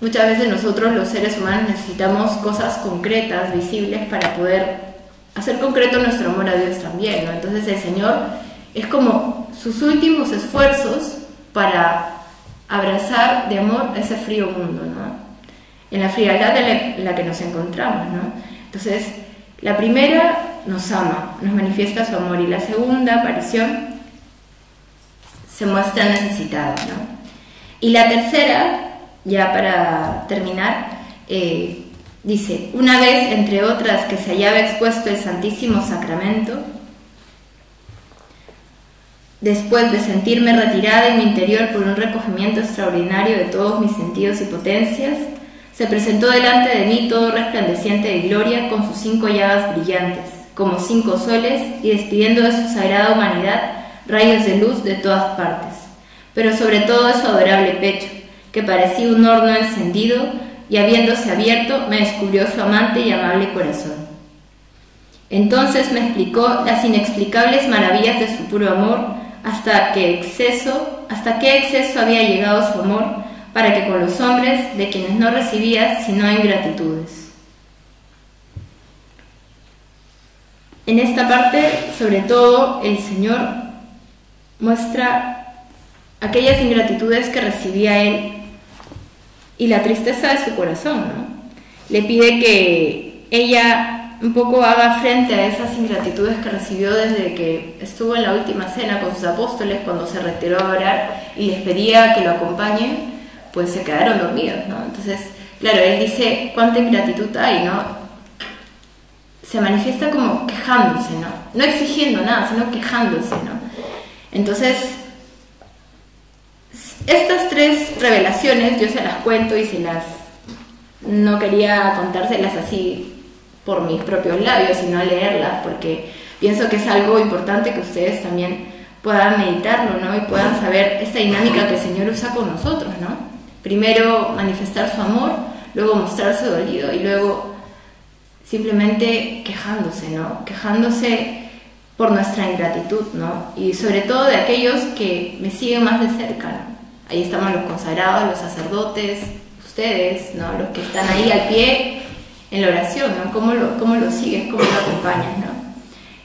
Speaker 3: Muchas veces nosotros los seres humanos necesitamos cosas concretas, visibles, para poder hacer concreto nuestro amor a Dios también. ¿no? Entonces el Señor es como sus últimos esfuerzos para abrazar de amor ese frío mundo, ¿no? En la frialdad en la que nos encontramos, ¿no? Entonces, la primera nos ama, nos manifiesta su amor y la segunda aparición se muestra necesitada, ¿no? Y la tercera, ya para terminar, eh, dice, una vez, entre otras, que se hallaba expuesto el Santísimo Sacramento, Después de sentirme retirada en mi interior por un recogimiento extraordinario de todos mis sentidos y potencias, se presentó delante de mí todo resplandeciente de gloria con sus cinco llagas brillantes, como cinco soles y despidiendo de su sagrada humanidad rayos de luz de todas partes, pero sobre todo de su adorable pecho, que parecía un horno encendido y habiéndose abierto me descubrió su amante y amable corazón. Entonces me explicó las inexplicables maravillas de su puro amor, hasta qué exceso, hasta qué exceso había llegado su amor, para que con los hombres, de quienes no recibía sino ingratitudes. En esta parte, sobre todo, el Señor muestra aquellas ingratitudes que recibía él y la tristeza de su corazón, ¿no? Le pide que ella un poco haga frente a esas ingratitudes que recibió desde que estuvo en la última cena con sus apóstoles cuando se retiró a orar y les pedía que lo acompañen, pues se quedaron dormidos, ¿no? Entonces, claro, él dice cuánta ingratitud hay, ¿no? Se manifiesta como quejándose, ¿no? No exigiendo nada, sino quejándose, ¿no? Entonces, estas tres revelaciones yo se las cuento y se las... No quería contárselas así por mis propios labios, sino leerlas, porque pienso que es algo importante que ustedes también puedan meditarlo, ¿no? Y puedan saber esta dinámica que el Señor usa con nosotros, ¿no? Primero manifestar su amor, luego mostrarse dolido y luego simplemente quejándose, ¿no? Quejándose por nuestra ingratitud, ¿no? Y sobre todo de aquellos que me siguen más de cerca, ¿no? Ahí estamos los consagrados, los sacerdotes, ustedes, ¿no? Los que están ahí al pie en la oración, ¿no? ¿Cómo lo, cómo lo sigues, cómo lo acompañas, ¿no?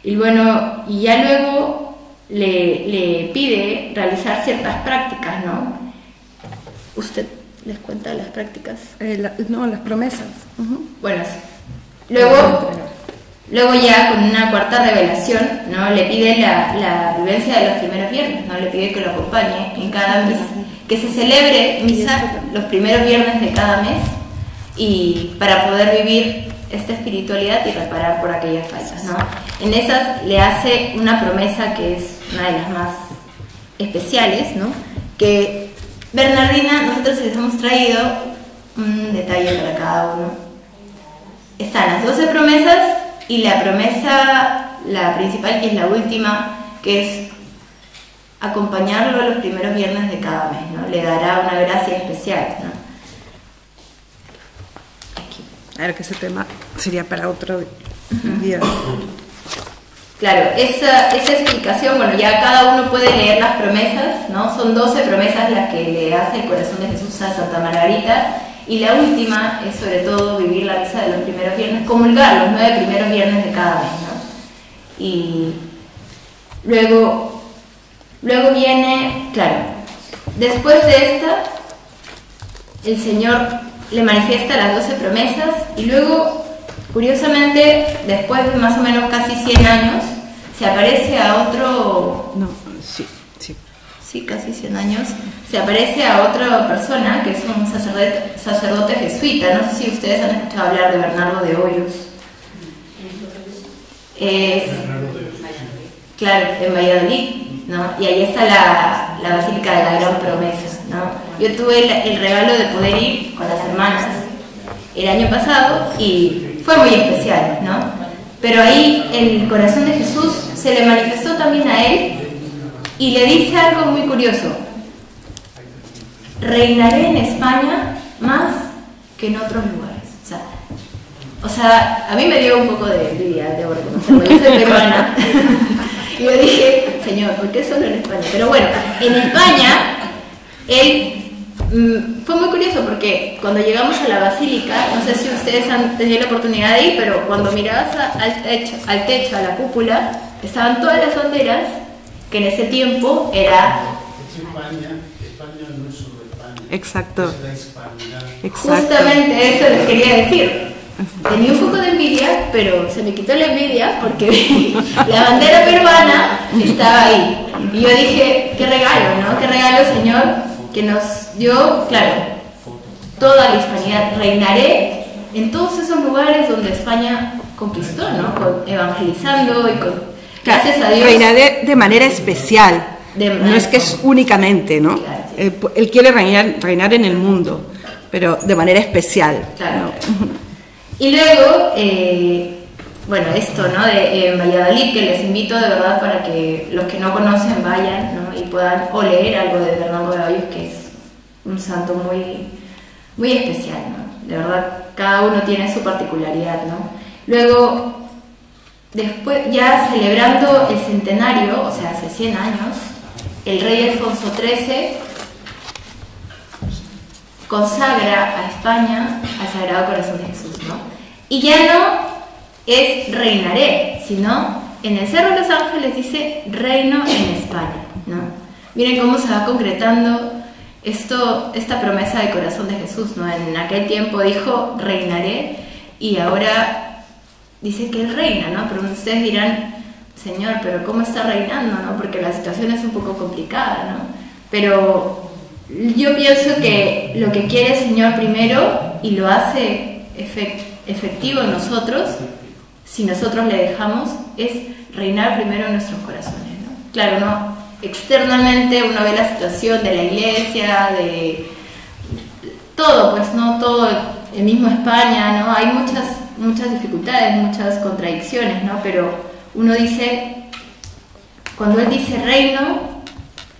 Speaker 3: Y bueno, y ya luego le, le pide realizar ciertas prácticas, ¿no? ¿Usted les cuenta las prácticas?
Speaker 2: Eh, la- no, las promesas. Ujú.
Speaker 3: Bueno, sí. luego, luego ya con una cuarta revelación, ¿no? Le pide la, la vivencia de los primeros viernes, ¿no? Le pide que lo acompañe en cada mes, que se celebre misa los primeros viernes de cada mes y para poder vivir esta espiritualidad y reparar por aquellas fallas, ¿no? En esas le hace una promesa que es una de las más especiales, ¿no? Que Bernardina, nosotros les hemos traído un detalle para cada uno. Están las 12 promesas y la promesa, la principal, que es la última, que es acompañarlo los primeros viernes de cada mes, ¿no? Le dará una gracia especial, ¿no? Aquí.
Speaker 2: Que ese tema sería para otro día.
Speaker 3: Claro, esa, esa explicación, bueno, ya cada uno puede leer las promesas, ¿no? Son 12 promesas las que le hace el corazón de Jesús a Santa Margarita. Y la última es sobre todo vivir la misa de los primeros viernes, comulgar los nueve primeros viernes de cada mes, ¿no? Y luego, luego viene, claro, después de esta, el Señor le manifiesta las 12 promesas y luego, curiosamente, después de más o menos casi 100 años, se aparece a otro,
Speaker 2: No, sí, sí.
Speaker 3: sí, casi 100 años, se aparece a otra persona que es un sacerdote, sacerdote jesuita. No sé si ustedes han escuchado hablar de Bernardo de Hoyos. Es, claro, en Valladolid, ¿no? Y ahí está la, la Basílica de la Gran Promesa, ¿no? Yo tuve el, regalo de poder ir con las hermanas el año pasado y fue muy especial, ¿no? Pero ahí el corazón de Jesús se le manifestó también a él y le dice algo muy curioso. Reinaré en España más que en otros lugares. O sea, a mí me dio un poco de envidia, debo. Yo soy peruana. y yo dije, Señor, ¿por qué solo en España? Pero bueno, en España, él mm, fue muy curioso porque cuando llegamos a la basílica, no sé si ustedes han tenido la oportunidad de ir, pero cuando mirabas a- al techo, al techo, a la cúpula, estaban todas las banderas que en ese tiempo era
Speaker 4: España, España no es solo España.
Speaker 2: Exacto.
Speaker 4: Es la.
Speaker 2: Exacto.
Speaker 3: Justamente eso les quería decir. Tenía un poco de envidia, pero se me quitó la envidia porque la bandera peruana estaba ahí. Y yo dije, qué regalo, ¿no? Qué regalo, Señor, que nos dio, claro, toda la hispanidad. Reinaré en todos esos lugares donde España conquistó, ¿no? Con- evangelizando y con... Gracias a Dios.
Speaker 2: Reinaré de manera especial.
Speaker 3: De
Speaker 2: no es que es únicamente, ¿no?
Speaker 3: Claro, sí.
Speaker 2: Eh, pu- él quiere reinar, reinar en el mundo, pero de manera especial.
Speaker 3: Claro.
Speaker 2: ¿no?
Speaker 3: Y luego, eh, bueno, esto, ¿no? De eh, Valladolid, que les invito de verdad para que los que no conocen vayan, ¿no? Y puedan o leer algo de Bernardo de Hoyos, que es un santo muy, muy especial, ¿no? De verdad, cada uno tiene su particularidad, ¿no? Luego, después, ya celebrando el centenario, o sea, hace 100 años, el rey Alfonso XIII consagra a España al Sagrado Corazón de Jesús. Y ya no es reinaré, sino en el Cerro de los Ángeles dice reino en España, ¿no? Miren cómo se va concretando esto, esta promesa de corazón de Jesús, ¿no? En aquel tiempo dijo reinaré y ahora dice que reina, ¿no? Pero ustedes dirán, Señor, pero ¿cómo está reinando, no? Porque la situación es un poco complicada, ¿no? Pero yo pienso que lo que quiere el Señor primero y lo hace efectivo en nosotros, si nosotros le dejamos, es reinar primero en nuestros corazones, ¿no? Claro, ¿no? Externamente uno ve la situación de la iglesia, de todo, pues, ¿no? Todo, el mismo España, ¿no? Hay muchas, muchas dificultades, muchas contradicciones, ¿no? Pero uno dice, cuando Él dice reino,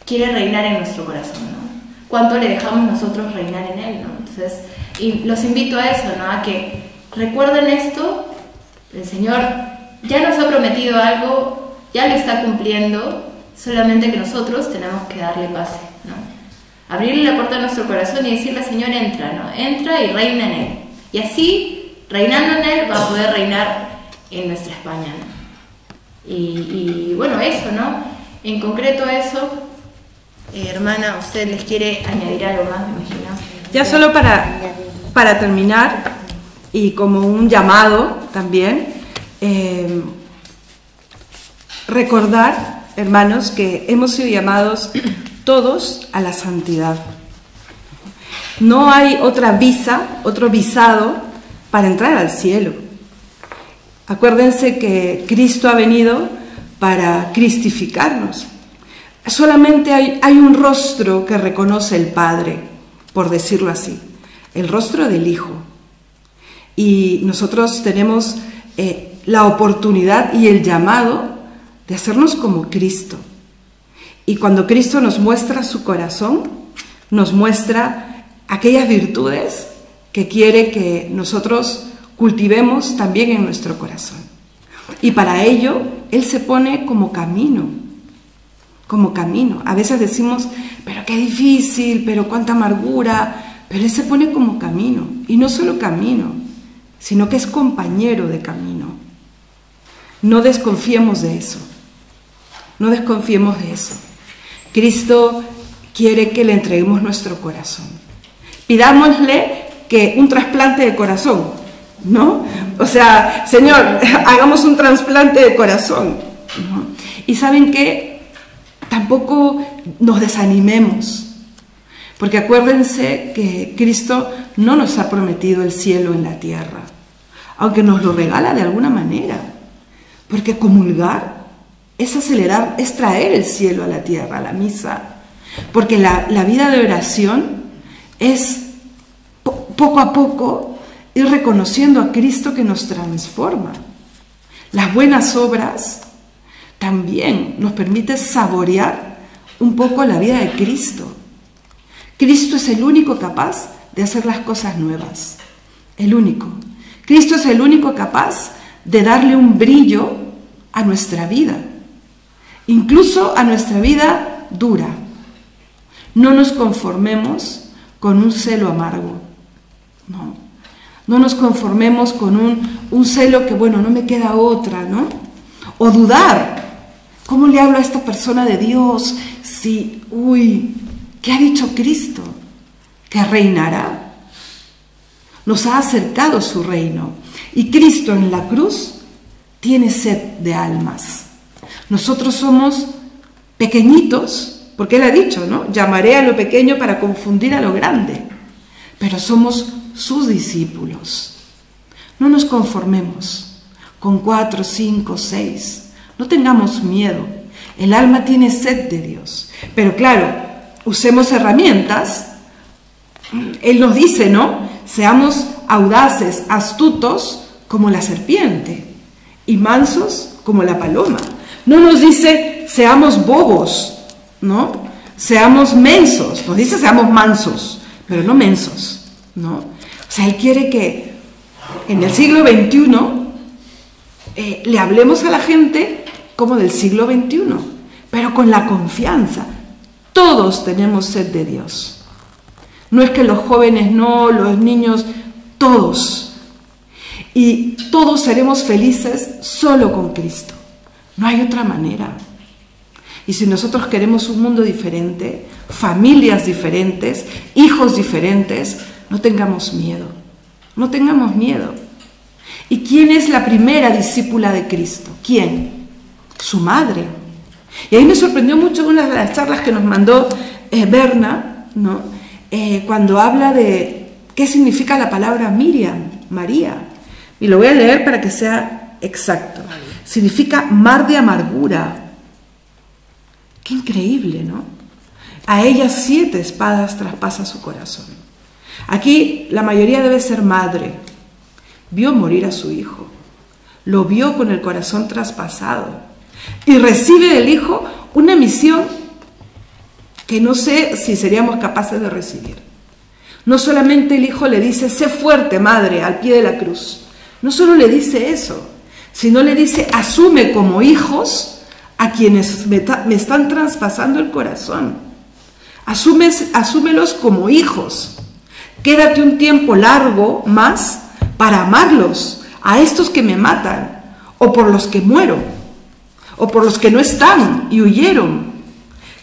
Speaker 3: quiere reinar en nuestro corazón, ¿no? cuánto le dejamos nosotros reinar en Él, ¿no? Entonces, y los invito a eso, ¿no? A que recuerden esto, el Señor ya nos ha prometido algo, ya lo está cumpliendo, solamente que nosotros tenemos que darle pase, ¿no? Abrirle la puerta a nuestro corazón y decirle, Señor, entra, ¿no? Entra y reina en Él. Y así, reinando en Él, va a poder reinar en nuestra España, y bueno, eso, ¿no? En concreto eso, eh, hermana, ¿usted les quiere añadir algo más, me imagino?
Speaker 2: Ya solo para, para terminar, y como un llamado también, eh, recordar, hermanos, que hemos sido llamados todos a la santidad. No hay otra visa, otro visado para entrar al cielo. Acuérdense que Cristo ha venido para cristificarnos, solamente hay, hay un rostro que reconoce el Padre, por decirlo así, el rostro del Hijo. Y nosotros tenemos eh, la oportunidad y el llamado de hacernos como Cristo. Y cuando Cristo nos muestra su corazón, nos muestra aquellas virtudes que quiere que nosotros cultivemos también en nuestro corazón. Y para ello, Él se pone como camino como camino. A veces decimos, pero qué difícil, pero cuánta amargura, pero Él se pone como camino. Y no solo camino, sino que es compañero de camino. No desconfiemos de eso. No desconfiemos de eso. Cristo quiere que le entreguemos nuestro corazón. Pidámosle que un trasplante de corazón, ¿no? O sea, Señor, hagamos un trasplante de corazón. Y saben qué? tampoco nos desanimemos, porque acuérdense que Cristo no nos ha prometido el cielo en la tierra, aunque nos lo regala de alguna manera, porque comulgar es acelerar, es traer el cielo a la tierra, a la misa, porque la, vida de oración es poco a poco ir reconociendo a Cristo que nos transforma. Las buenas obras también nos permite saborear un poco la vida de Cristo. Cristo es el único capaz de hacer las cosas nuevas. El único. Cristo es el único capaz de darle un brillo a nuestra vida, incluso a nuestra vida dura. No nos conformemos con un celo amargo. No. No nos conformemos con un, un celo que, bueno, no me queda otra, ¿no? O dudar ¿Cómo le hablo a esta persona de Dios si, uy, ¿qué ha dicho Cristo? Que reinará. Nos ha acercado su reino. Y Cristo en la cruz tiene sed de almas. Nosotros somos pequeñitos, porque Él ha dicho, ¿no? Llamaré a lo pequeño para confundir a lo grande. Pero somos sus discípulos. No nos conformemos con cuatro, cinco, seis no tengamos miedo. El alma tiene sed de Dios. Pero claro, usemos herramientas. Él nos dice, ¿no? Seamos audaces, astutos como la serpiente. y mansos como la paloma. No nos dice seamos bobos, ¿no? Seamos mensos, nos dice seamos mansos, pero no mensos, ¿no? O sea, Él quiere que en el siglo XXI eh, le hablemos a la gente como del siglo XXI, pero con la confianza. Todos tenemos sed de Dios. No es que los jóvenes no, los niños, todos. Y todos seremos felices solo con Cristo. No hay otra manera. Y si nosotros queremos un mundo diferente, familias diferentes, hijos diferentes, no tengamos miedo. No tengamos miedo. ¿Y quién es la primera discípula de Cristo? ¿Quién? Su madre. Y ahí me sorprendió mucho una de las charlas que nos mandó eh, Berna, ¿no? Eh, cuando habla de qué significa la palabra Miriam, María. Y lo voy a leer para que sea exacto. Significa mar de amargura. Qué increíble, ¿no? A ella siete espadas traspasa su corazón. Aquí la mayoría debe ser madre. Vio morir a su hijo. Lo vio con el corazón traspasado. Y recibe del hijo una misión que no sé si seríamos capaces de recibir. No solamente el hijo le dice, sé fuerte, madre, al pie de la cruz. No solo le dice eso, sino le dice, asume como hijos a quienes me, están traspasando el corazón. Asúmelos como hijos. Quédate un tiempo largo más para amarlos, a estos que me matan o por los que muero o por los que no están y huyeron.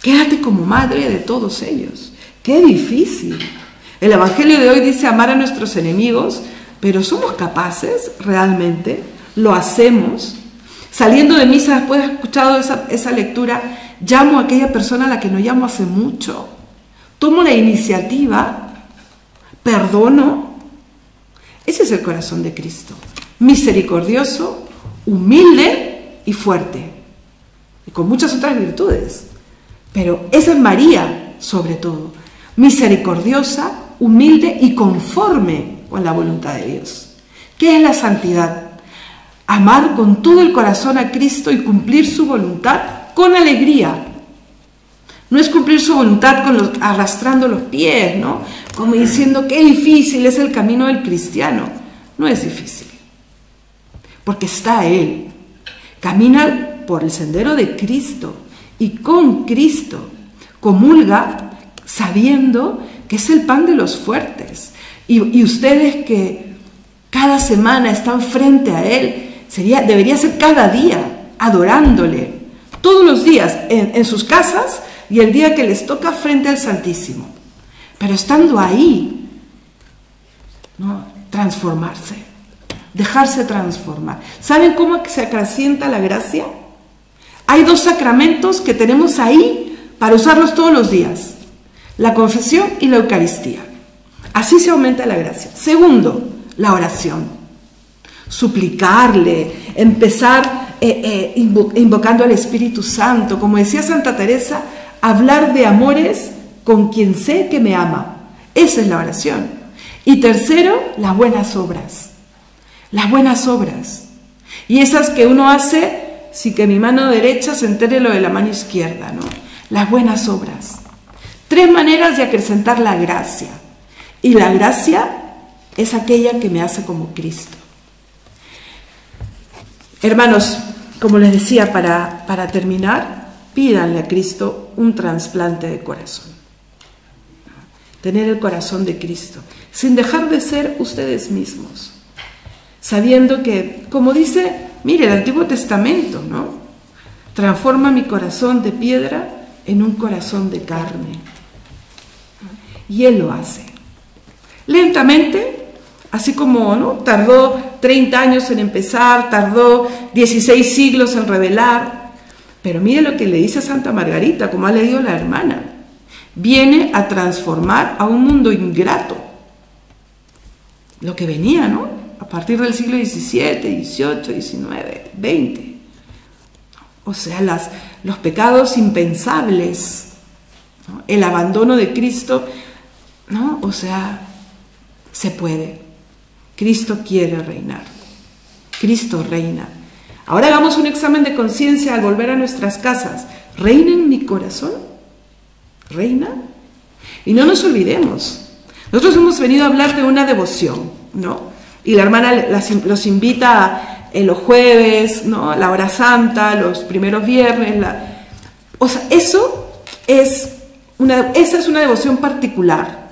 Speaker 2: Quédate como madre de todos ellos. Qué difícil. El Evangelio de hoy dice amar a nuestros enemigos, pero ¿somos capaces realmente? ¿Lo hacemos? Saliendo de misa, después de escuchado esa, esa lectura, llamo a aquella persona a la que no llamo hace mucho. Tomo la iniciativa, perdono. Ese es el corazón de Cristo. Misericordioso, humilde y fuerte. Y con muchas otras virtudes. Pero esa es María, sobre todo. Misericordiosa, humilde y conforme con la voluntad de Dios. ¿Qué es la santidad? Amar con todo el corazón a Cristo y cumplir su voluntad con alegría. No es cumplir su voluntad con arrastrando los pies, ¿no? Como diciendo qué difícil es el camino del cristiano. No es difícil. Porque está Él. Camina por el sendero de Cristo y con Cristo. Comulga sabiendo que es el pan de los fuertes. Y, ustedes que cada semana están frente a Él, sería, debería ser cada día, adorándole, todos los días, en, sus casas y el día que les toca frente al Santísimo. Pero estando ahí, transformarse, dejarse transformar. ¿Saben cómo se acrecienta la gracia? Hay dos sacramentos que tenemos ahí para usarlos todos los días. La confesión y la Eucaristía. Así se aumenta la gracia. Segundo, la oración. Suplicarle, empezar eh, eh, invocando al Espíritu Santo. Como decía Santa Teresa, hablar de amores con quien sé que me ama. Esa es la oración. Y tercero, las buenas obras. Las buenas obras. Y esas que uno hace sin que mi mano derecha se entere lo de la mano izquierda, ¿no? Las buenas obras. Tres maneras de acrecentar la gracia. Y la gracia es aquella que me hace como Cristo. Hermanos, como les decía, para, para terminar, pídanle a Cristo un trasplante de corazón. Tener el corazón de Cristo, sin dejar de ser ustedes mismos. Sabiendo que, como dice, mire, el Antiguo Testamento, ¿no? Transforma mi corazón de piedra en un corazón de carne. Y Él lo hace. Lentamente, así como ¿no? tardó 30 años en empezar, tardó 16 siglos en revelar, pero mire lo que le dice Santa Margarita, como ha leído la hermana. Viene a transformar a un mundo ingrato. Lo que venía, ¿no? A partir del siglo XVII, XVIII, XIX, XX. O sea, las, los pecados impensables, el abandono de Cristo ¿no? O sea, se puede. Cristo quiere reinar. Cristo reina. Ahora hagamos un examen de conciencia al volver a nuestras casas. ¿Reina en mi corazón? ¿Reina? Y no nos olvidemos, nosotros hemos venido a hablar de una devoción, ¿no? Y la hermana los invita en los jueves, ¿no? La hora santa, los primeros viernes. O sea, eso es una, esa es una devoción particular,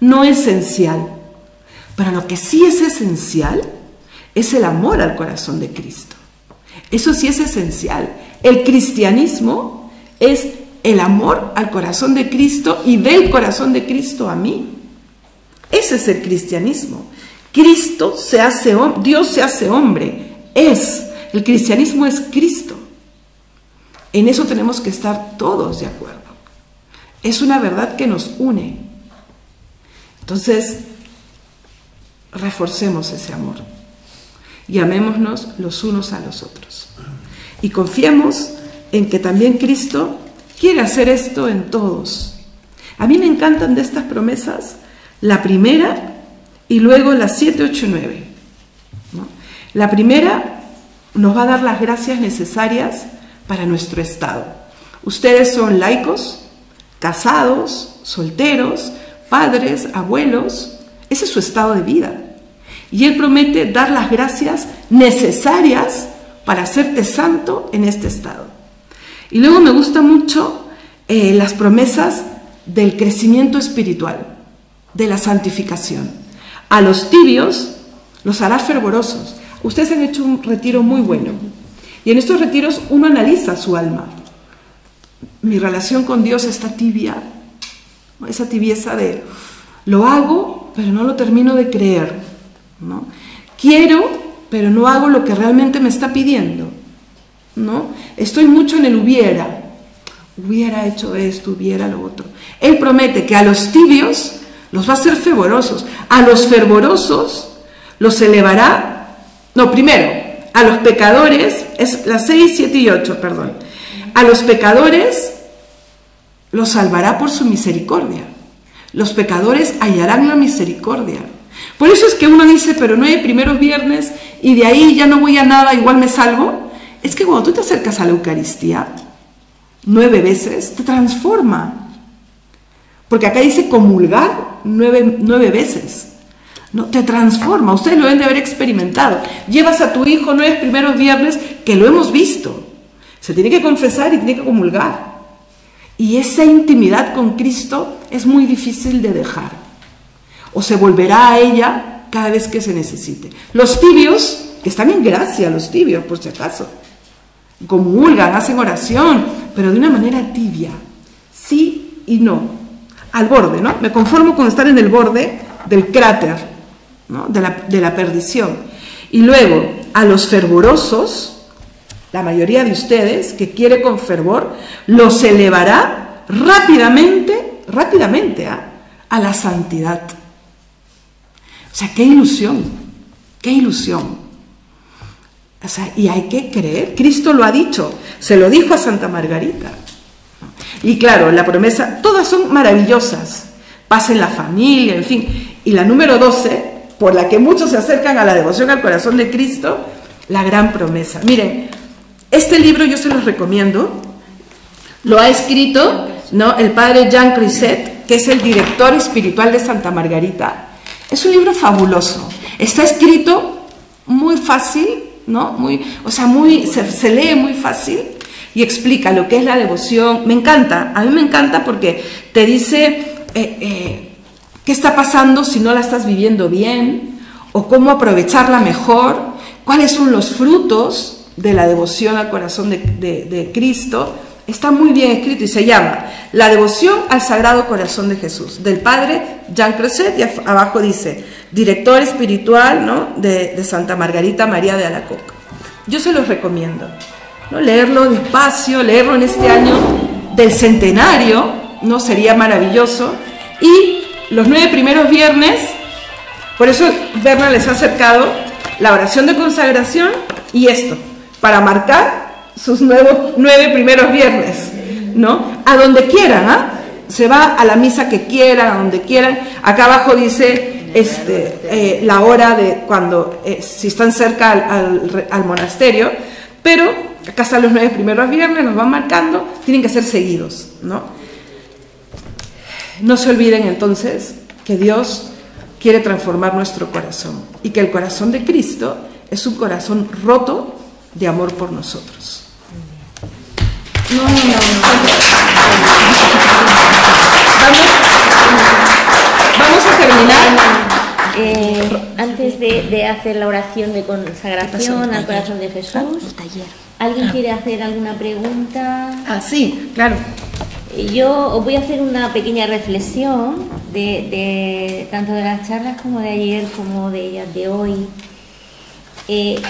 Speaker 2: no esencial. Pero lo que sí es esencial es el amor al corazón de Cristo. Eso sí es esencial. El cristianismo es el amor al corazón de Cristo y del corazón de Cristo a mí. Ese es el cristianismo. Cristo se hace Dios se hace hombre. Es. El cristianismo es Cristo. En eso tenemos que estar todos de acuerdo. Es una verdad que nos une. Entonces, reforcemos ese amor y los unos a los otros. Y confiemos en que también Cristo quiere hacer esto en todos. A mí me encantan de estas promesas la primera y luego las 7, 8 y 9. ¿no? La primera nos va a dar las gracias necesarias para nuestro estado. Ustedes son laicos, casados, solteros, padres, abuelos. Ese es su estado de vida. Y Él promete dar las gracias necesarias para hacerte santo en este estado. Y luego me gusta mucho eh, las promesas del crecimiento espiritual, de la santificación. A los tibios los hará fervorosos. Ustedes han hecho un retiro muy bueno. Y en estos retiros uno analiza su alma. Mi relación con Dios está tibia. Esa tibieza de lo hago, pero no lo termino de creer. ¿no? Quiero, pero no hago lo que realmente me está pidiendo. ¿no? Estoy mucho en el hubiera. Hubiera hecho esto, hubiera lo otro. Él promete que a los tibios los va a hacer fervorosos. A los fervorosos los elevará. No, primero, a los pecadores, es las 6, 7 y 8, perdón. A los pecadores los salvará por su misericordia. Los pecadores hallarán la misericordia. Por eso es que uno dice, pero no hay primeros viernes y de ahí ya no voy a nada, igual me salvo. Es que cuando tú te acercas a la Eucaristía nueve veces, te transforma. Porque acá dice comulgar nueve, nueve veces. No, te transforma. Ustedes lo deben de haber experimentado. Llevas a tu hijo nueve primeros viernes que lo hemos visto. Se tiene que confesar y tiene que comulgar. Y esa intimidad con Cristo es muy difícil de dejar. O se volverá a ella cada vez que se necesite. Los tibios, que están en gracia los tibios, por si acaso, comulgan, hacen oración, pero de una manera tibia. Sí y no. Al borde, ¿no? Me conformo con estar en el borde del cráter, ¿no? de, la, de la perdición. Y luego, a los fervorosos, la mayoría de ustedes que quiere con fervor, los elevará rápidamente, rápidamente ¿ah? a la santidad. O sea, qué ilusión, qué ilusión. O sea, y hay que creer, Cristo lo ha dicho, se lo dijo a Santa Margarita. Y claro, la promesa, todas son maravillosas, paz en la familia, en fin. Y la número 12, por la que muchos se acercan a la devoción al corazón de Cristo, la gran promesa. Miren, este libro yo se los recomiendo, lo ha escrito ¿no? el padre Jean Criset, que es el director espiritual de Santa Margarita. Es un libro fabuloso, está escrito muy fácil, ¿no? Muy, o sea, muy, se lee muy fácil y explica lo que es la devoción. Me encanta, a mí me encanta porque te dice eh, eh, qué está pasando si no la estás viviendo bien o cómo aprovecharla mejor, cuáles son los frutos de la devoción al corazón de, Cristo. Está muy bien escrito y se llama La devoción al Sagrado Corazón de Jesús, del padre Jean Creuset, y abajo dice, director espiritual de, de, Santa Margarita María de Alacoc. Yo se los recomiendo, ¿no? leerlo despacio, leerlo en este año del centenario, ¿no? sería maravilloso. Y los nueve primeros viernes, por eso Berna les ha acercado la oración de consagración y esto, para marcar sus nuevos, nueve primeros viernes, ¿no? A donde quieran, ¿ah? Se va a la misa que quieran, a donde quieran. Acá abajo dice este, eh, la hora de cuando, eh, si están cerca al, monasterio, Pero acá están los nueve primeros viernes, nos van marcando, tienen que ser seguidos, ¿no? No se olviden entonces que Dios quiere transformar nuestro corazón y que el corazón de Cristo es un corazón roto de amor por nosotros. No, no, Vamos, a terminar.
Speaker 1: Eh, antes de, hacer la oración de consagración al corazón de Jesús, ¿alguien quiere hacer alguna pregunta?
Speaker 2: Ah, sí, claro.
Speaker 1: Yo os voy a hacer una pequeña reflexión de, tanto de las charlas como de ayer como de ellas de hoy eh,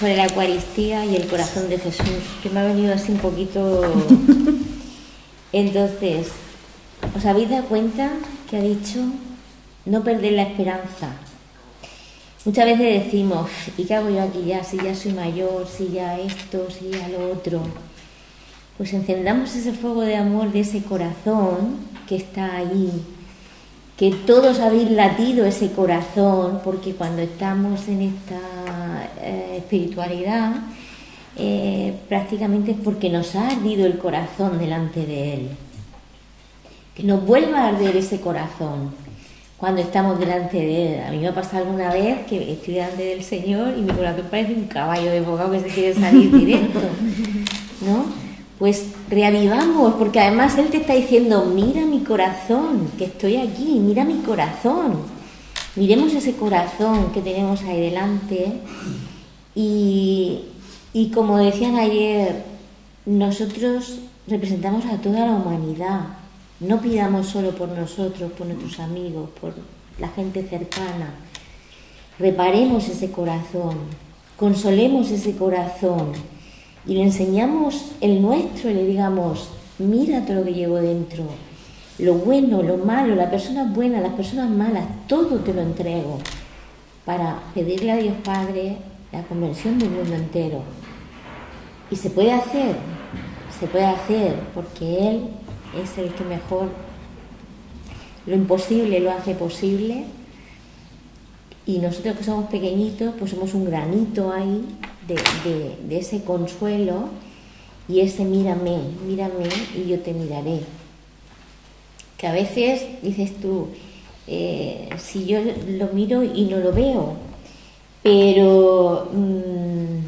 Speaker 1: sobre la Eucaristía y el corazón de Jesús, que me ha venido así un poquito. Entonces, ¿os habéis dado cuenta que ha dicho no perder la esperanza? Muchas veces decimos, ¿y qué hago yo aquí ya? Si ya soy mayor, si ya esto, si ya lo otro pues encendamos ese fuego de amor de ese corazón que está ahí, que todos habéis latido ese corazón, porque cuando estamos en esta eh, espiritualidad, eh, prácticamente es porque nos ha ardido el corazón delante de Él. Que nos vuelva a arder ese corazón cuando estamos delante de Él. A mí me ha pasado alguna vez que estoy delante del Señor y mi corazón parece un caballo de bogado que se quiere salir directo, ¿no? pues reavivamos, porque además Él te está diciendo, mira mi corazón, que estoy aquí, mira mi corazón. Miremos ese corazón que tenemos ahí delante y, y como decían ayer, nosotros representamos a toda la humanidad. No pidamos solo por nosotros, por nuestros amigos, por la gente cercana. Reparemos ese corazón, consolemos ese corazón y le enseñamos el nuestro y le digamos, mira todo lo que llevo dentro, lo bueno, lo malo, las personas buenas, las personas malas, todo te lo entrego para pedirle a Dios Padre la conversión del mundo entero. Y se puede hacer, se puede hacer porque Él es el que mejor lo imposible lo hace posible y nosotros que somos pequeñitos pues somos un granito ahí de, ese consuelo y ese mírame, mírame y yo te miraré. Que a veces dices tú, eh, si yo lo miro y no lo veo, pero mm,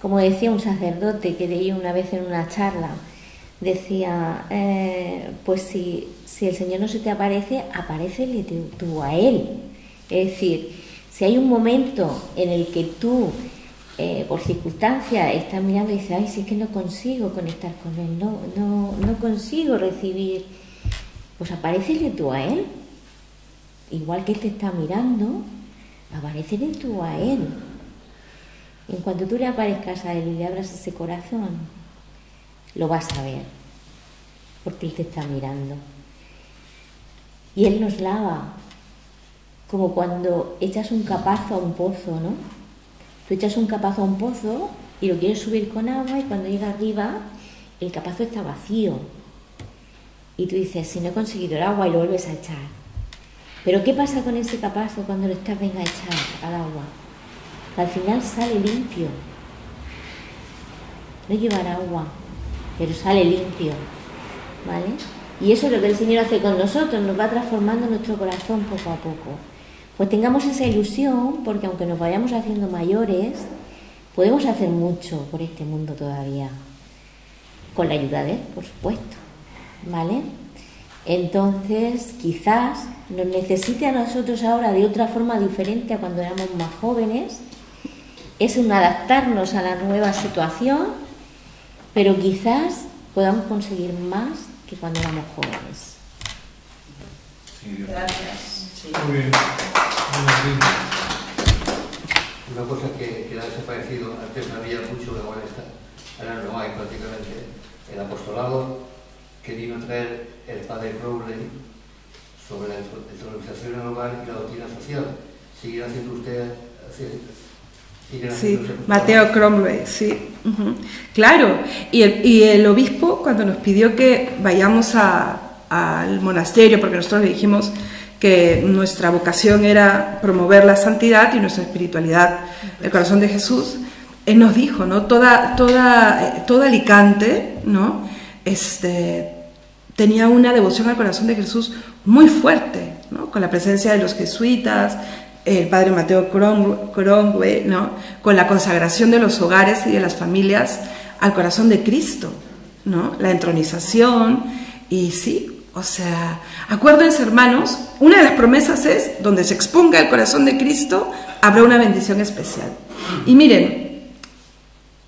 Speaker 1: como decía un sacerdote que leí una vez en una charla, decía, eh, pues si, si, el Señor no se te aparece, aparecele tú a Él. Es decir, si hay un momento en el que tú, eh, por circunstancia, estás mirando y dices, ay, si es que no consigo conectar con él, no, no, no consigo recibir, pues aparecele tú a él. Igual que él te está mirando, aparecele tú a él. En cuanto tú le aparezcas a él y le abras ese corazón, lo vas a ver, porque él te está mirando. Y él nos lava, como cuando echas un capazo a un pozo, ¿no? Tú echas un capazo a un pozo y lo quieres subir con agua y cuando llega arriba el capazo está vacío. Y tú dices, si no he conseguido el agua y lo vuelves a echar. Pero ¿qué pasa con ese capazo cuando lo estás venga a echar al agua? al final sale limpio. No llevar agua, pero sale limpio. ¿Vale? Y eso es lo que el Señor hace con nosotros, nos va transformando nuestro corazón poco a poco. Pues tengamos esa ilusión, porque aunque nos vayamos haciendo mayores, podemos hacer mucho por este mundo todavía, con la ayuda de Él, por supuesto, ¿vale? Entonces, quizás nos necesite a nosotros ahora de otra forma diferente a cuando éramos más jóvenes, es un adaptarnos a la nueva situación, pero quizás podamos conseguir más que cuando éramos jóvenes.
Speaker 3: Gracias.
Speaker 5: Muy bien. Una cosa que, que ha desaparecido, antes había mucho, ahora está, ahora no hay prácticamente, el apostolado que vino a traer el padre Crowley sobre la introducción en el hogar y la doctrina social. ¿Sigue haciendo usted?
Speaker 2: Sí, Mateo Cromwell, sí. Claro, y el, y el, obispo cuando nos pidió que vayamos al monasterio, porque nosotros le dijimos, que nuestra vocación era promover la santidad y nuestra espiritualidad, el corazón de Jesús, él nos dijo, ¿no? Toda, toda, todo Alicante, ¿no? Este, tenía una devoción al corazón de Jesús muy fuerte, ¿no? Con la presencia de los jesuitas, el padre Mateo Crongue, ¿no? Con la consagración de los hogares y de las familias al corazón de Cristo, ¿no? La entronización y sí, o sea, acuérdense hermanos, una de las promesas es, donde se exponga el corazón de Cristo, habrá una bendición especial. Y miren,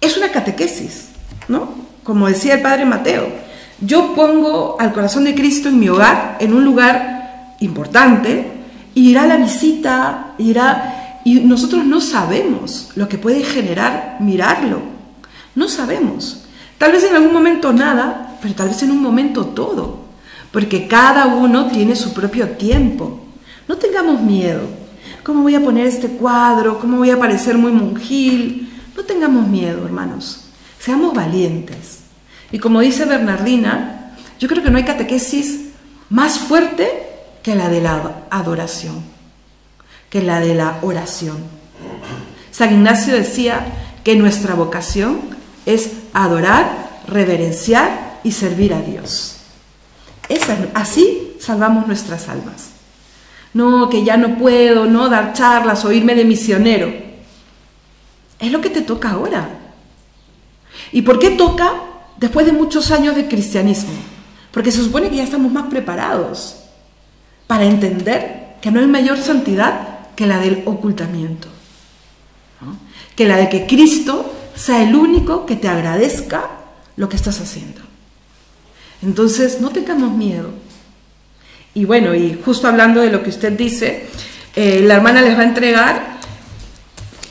Speaker 2: es una catequesis, ¿no? Como decía el padre Mateo, yo pongo al corazón de Cristo en mi hogar, en un lugar importante, irá la visita, irá... Y nosotros no sabemos lo que puede generar mirarlo. No sabemos. Tal vez en algún momento nada, pero tal vez en un momento todo. Porque cada uno tiene su propio tiempo. No tengamos miedo. ¿Cómo voy a poner este cuadro? ¿Cómo voy a parecer muy monjil? No tengamos miedo, hermanos. Seamos valientes. Y como dice Bernardina, yo creo que no hay catequesis más fuerte que la de la adoración, que la de la oración. San Ignacio decía que nuestra vocación es adorar, reverenciar y servir a Dios. así salvamos nuestras almas. No, que ya no puedo, no dar charlas o irme de misionero. Es lo que te toca ahora. ¿Y por qué toca después de muchos años de cristianismo? Porque se supone que ya estamos más preparados para entender que no hay mayor santidad que la del ocultamiento. Que la de que Cristo sea el único que te agradezca lo que estás haciendo. Entonces, no tengamos miedo. Y bueno, y justo hablando de lo que usted dice, eh, la hermana les va a entregar,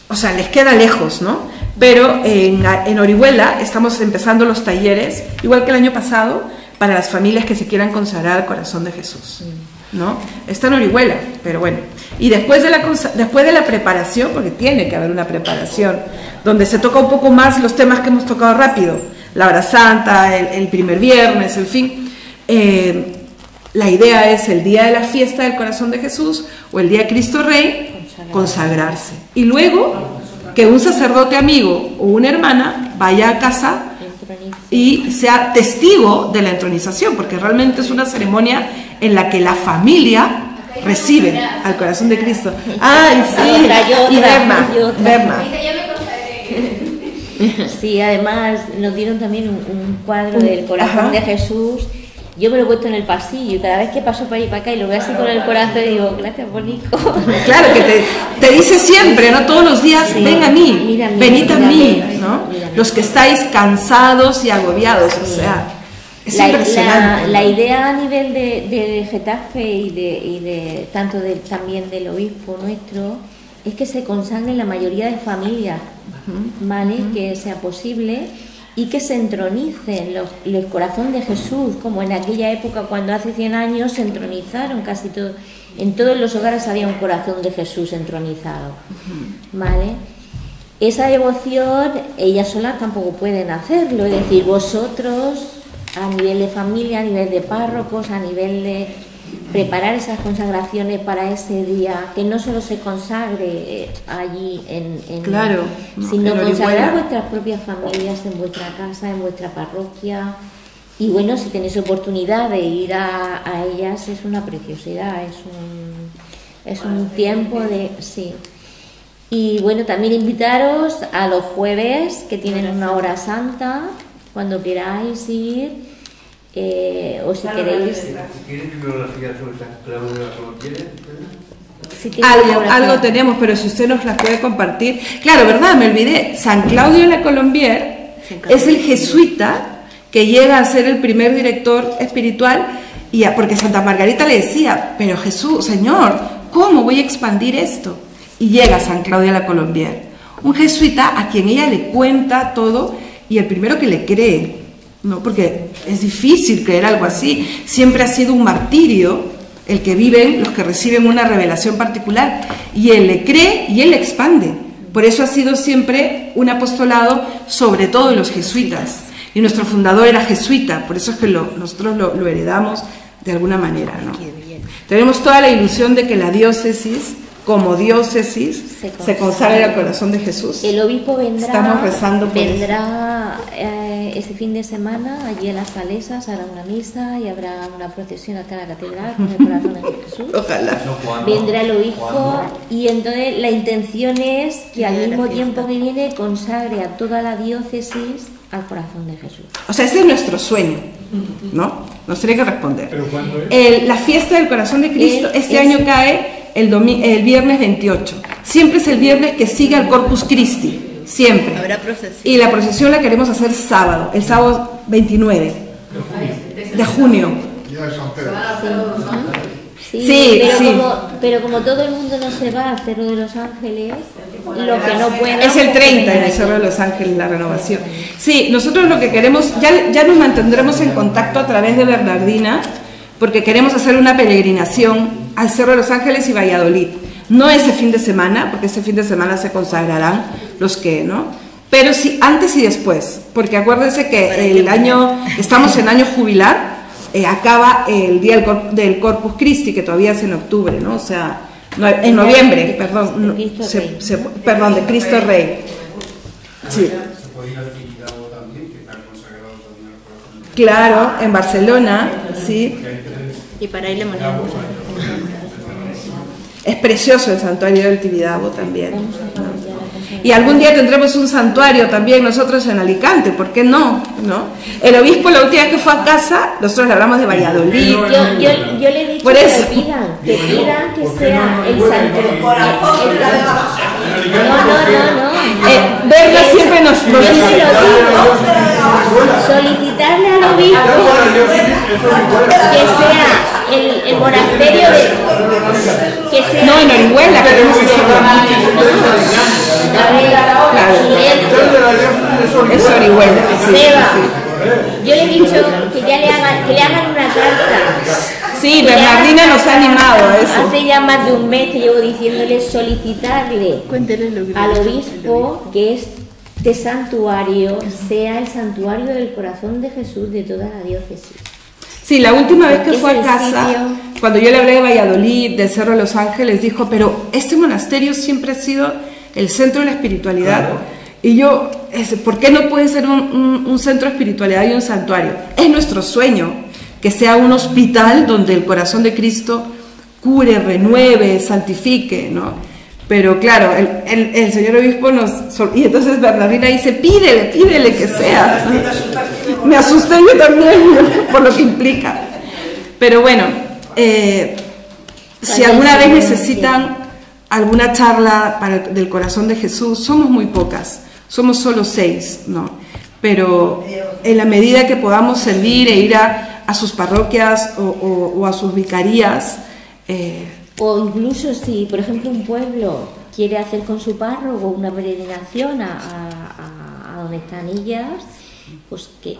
Speaker 2: o sea, les queda lejos, ¿no? Pero en, en Orihuela estamos empezando los talleres, igual que el año pasado, para las familias que se quieran consagrar al corazón de Jesús. ¿No? Está en Orihuela, pero bueno. Y después de, la, después de la preparación, porque tiene que haber una preparación, donde se toca un poco más los temas que hemos tocado rápido, la hora santa, el, primer viernes, en fin. Eh, la idea es el día de la fiesta del corazón de Jesús o el día de Cristo Rey, consagrarse. Y luego que un sacerdote amigo o una hermana vaya a casa y sea testigo de la entronización, porque realmente es una ceremonia en la que la familia recibe al corazón de Cristo. ¡Ay, sí! Y Berma, Berma.
Speaker 1: Sí, además nos dieron también un, cuadro del corazón de Jesús. Yo me lo he puesto en el pasillo y cada vez que paso para y para acá y lo veo así con el corazón digo, gracias, bonito.
Speaker 2: Claro, que te, te, dice siempre, ¿no? Todos los días, ven a mí, venid a mí, ¿no? Los que estáis cansados y agobiados, o sea
Speaker 1: la, idea a nivel de, Getafe y de, tanto también del obispo nuestro es que se consagre la mayoría de familias, ¿vale? Que sea posible y que se entronicen los, el corazón de Jesús, como en aquella época cuando hace 100 años se entronizaron casi todos. En todos los hogares había un corazón de Jesús entronizado, ¿vale? Esa devoción, ellas solas tampoco pueden hacerlo, es decir, vosotros a nivel de familia, a nivel de párrocos, a nivel de preparar esas consagraciones para ese día, que no solo se consagre eh, allí en,
Speaker 2: claro,
Speaker 1: sino consagrar vuestras propias familias en vuestra casa, en vuestra parroquia. Y bueno, si tenéis oportunidad de ir a, ellas es una preciosidad, es un, es un tiempo de... Sí. Y bueno, también invitaros a los jueves que tienen una hora santa, cuando queráis ir eh, o si queréis...
Speaker 2: algo, algo tenemos, pero si usted nos la puede compartir. Claro, ¿verdad? Me olvidé. San Claudio de la Colombier es el jesuita que llega a ser el primer director espiritual, y porque Santa Margarita le decía, pero Jesús, Señor, ¿cómo voy a expandir esto? Y llega San Claudio de la Colombier, un jesuita a quien ella le cuenta todo y el primero que le cree ¿no? Porque es difícil creer algo así. Siempre ha sido un martirio el que viven los que reciben una revelación particular. Y él le cree y él le expande. Por eso ha sido siempre un apostolado, sobre todo los jesuitas. Y nuestro fundador era jesuita, por eso es que nosotros lo, heredamos de alguna manera. ¿no? Tenemos toda la ilusión de que la diócesis como diócesis
Speaker 1: Se
Speaker 2: se
Speaker 1: consagra.
Speaker 2: consagre al corazón de Jesús.
Speaker 1: El obispo vendrá,
Speaker 2: Estamos rezando por
Speaker 1: vendrá eh, ese fin de semana allí en las Salesas, hará una misa y habrá una procesión hasta la catedral con el corazón de Jesús.
Speaker 2: Ojalá.
Speaker 1: Vendrá el obispo y entonces la intención es que al mismo tiempo que viene consagre a toda la diócesis al corazón de Jesús.
Speaker 2: O sea, ese es nuestro sueño, ¿no? Nos tiene que responder.
Speaker 4: Pero.
Speaker 2: El- la fiesta del corazón de Cristo
Speaker 1: El-
Speaker 2: este
Speaker 1: es-
Speaker 2: año cae el, el viernes 28. Siempre es el viernes que sigue al Corpus Christi, siempre.
Speaker 3: Habrá procesión.
Speaker 2: Y la procesión la queremos hacer sábado, el sábado 29 de junio.
Speaker 1: Sí,
Speaker 2: Sí,
Speaker 1: pero,
Speaker 2: sí.
Speaker 1: Como, pero como todo el mundo no se va al Cerro de los Ángeles, lo que no pueda...
Speaker 2: Es el
Speaker 1: pues,
Speaker 2: 30 en el. Cerro de los Ángeles, la renovación. Sí, nosotros lo que queremos, ya, ya nos mantendremos en contacto a través de Bernardina, porque queremos hacer una peregrinación al Cerro de los Ángeles y Valladolid. No ese fin de semana, porque ese fin de semana se consagrarán los que, ¿no? Pero sí antes y después, porque acuérdense que el año, estamos en año jubilar, eh, acaba el día del, Cor- del Corpus Christi, que todavía es en octubre, ¿no? O sea, no- en noviembre, perdón,
Speaker 1: De
Speaker 2: se-
Speaker 1: Rey.
Speaker 2: se- perdón, de Cristo Rey. Sí. Claro, en Barcelona, sí.
Speaker 3: Y para ahí le.
Speaker 2: Es precioso el santuario del Tibidabo también. ¿no? Y algún día tendremos un santuario también nosotros en Alicante, ¿por qué no? ¿No? El obispo la última que fue a casa, nosotros le hablamos de Valladolid.
Speaker 1: Yo, yo, yo le he dicho
Speaker 2: Por
Speaker 1: que
Speaker 2: eso.
Speaker 1: lo pidan, que pidan que sea el santuario. No, no, no, no.
Speaker 2: Eh, Berna siempre nos,
Speaker 1: Yo
Speaker 2: nos
Speaker 1: se. Solicitarle al obispo que sea el, el monasterio de. Que sea.
Speaker 2: no, en Orihuela
Speaker 1: ver,
Speaker 2: Claro.
Speaker 1: silencio.
Speaker 2: Es Orihuela,
Speaker 1: Seba, yo le he dicho que ya le hagan, que le hagan una carta.
Speaker 2: Sí, Bernardina nos ha animado a eso.
Speaker 1: Hace ya más de un mes que llevo diciéndole solicitarle
Speaker 3: que
Speaker 1: al obispo que este santuario sea el santuario del corazón de Jesús de toda la diócesis.
Speaker 2: Sí, la última vez que fue a casa,
Speaker 1: sitio.
Speaker 2: cuando yo le hablé de Valladolid, del Cerro de los Ángeles, dijo, pero este monasterio siempre ha sido el centro de la espiritualidad. Y yo, ¿por qué no puede ser un, un- un centro de espiritualidad y un santuario? Es nuestro sueño, que sea un hospital donde el corazón de Cristo cure, renueve, santifique, ¿no? Pero claro, el, el- el señor obispo nos... Y entonces Bernardina dice, pídele, pídele que sea. Me asusté yo también por lo que implica. Pero bueno, eh, si alguna vez necesitan alguna charla para el- del corazón de Jesús, somos muy pocas, somos solo seis, ¿no? Pero en la medida que podamos servir e ir a, a sus parroquias o, o- o a sus vicarías, eh,
Speaker 1: O incluso si, por ejemplo, un pueblo quiere hacer con su párroco una peregrinación a, a- a- a donde están ellas, pues que eh,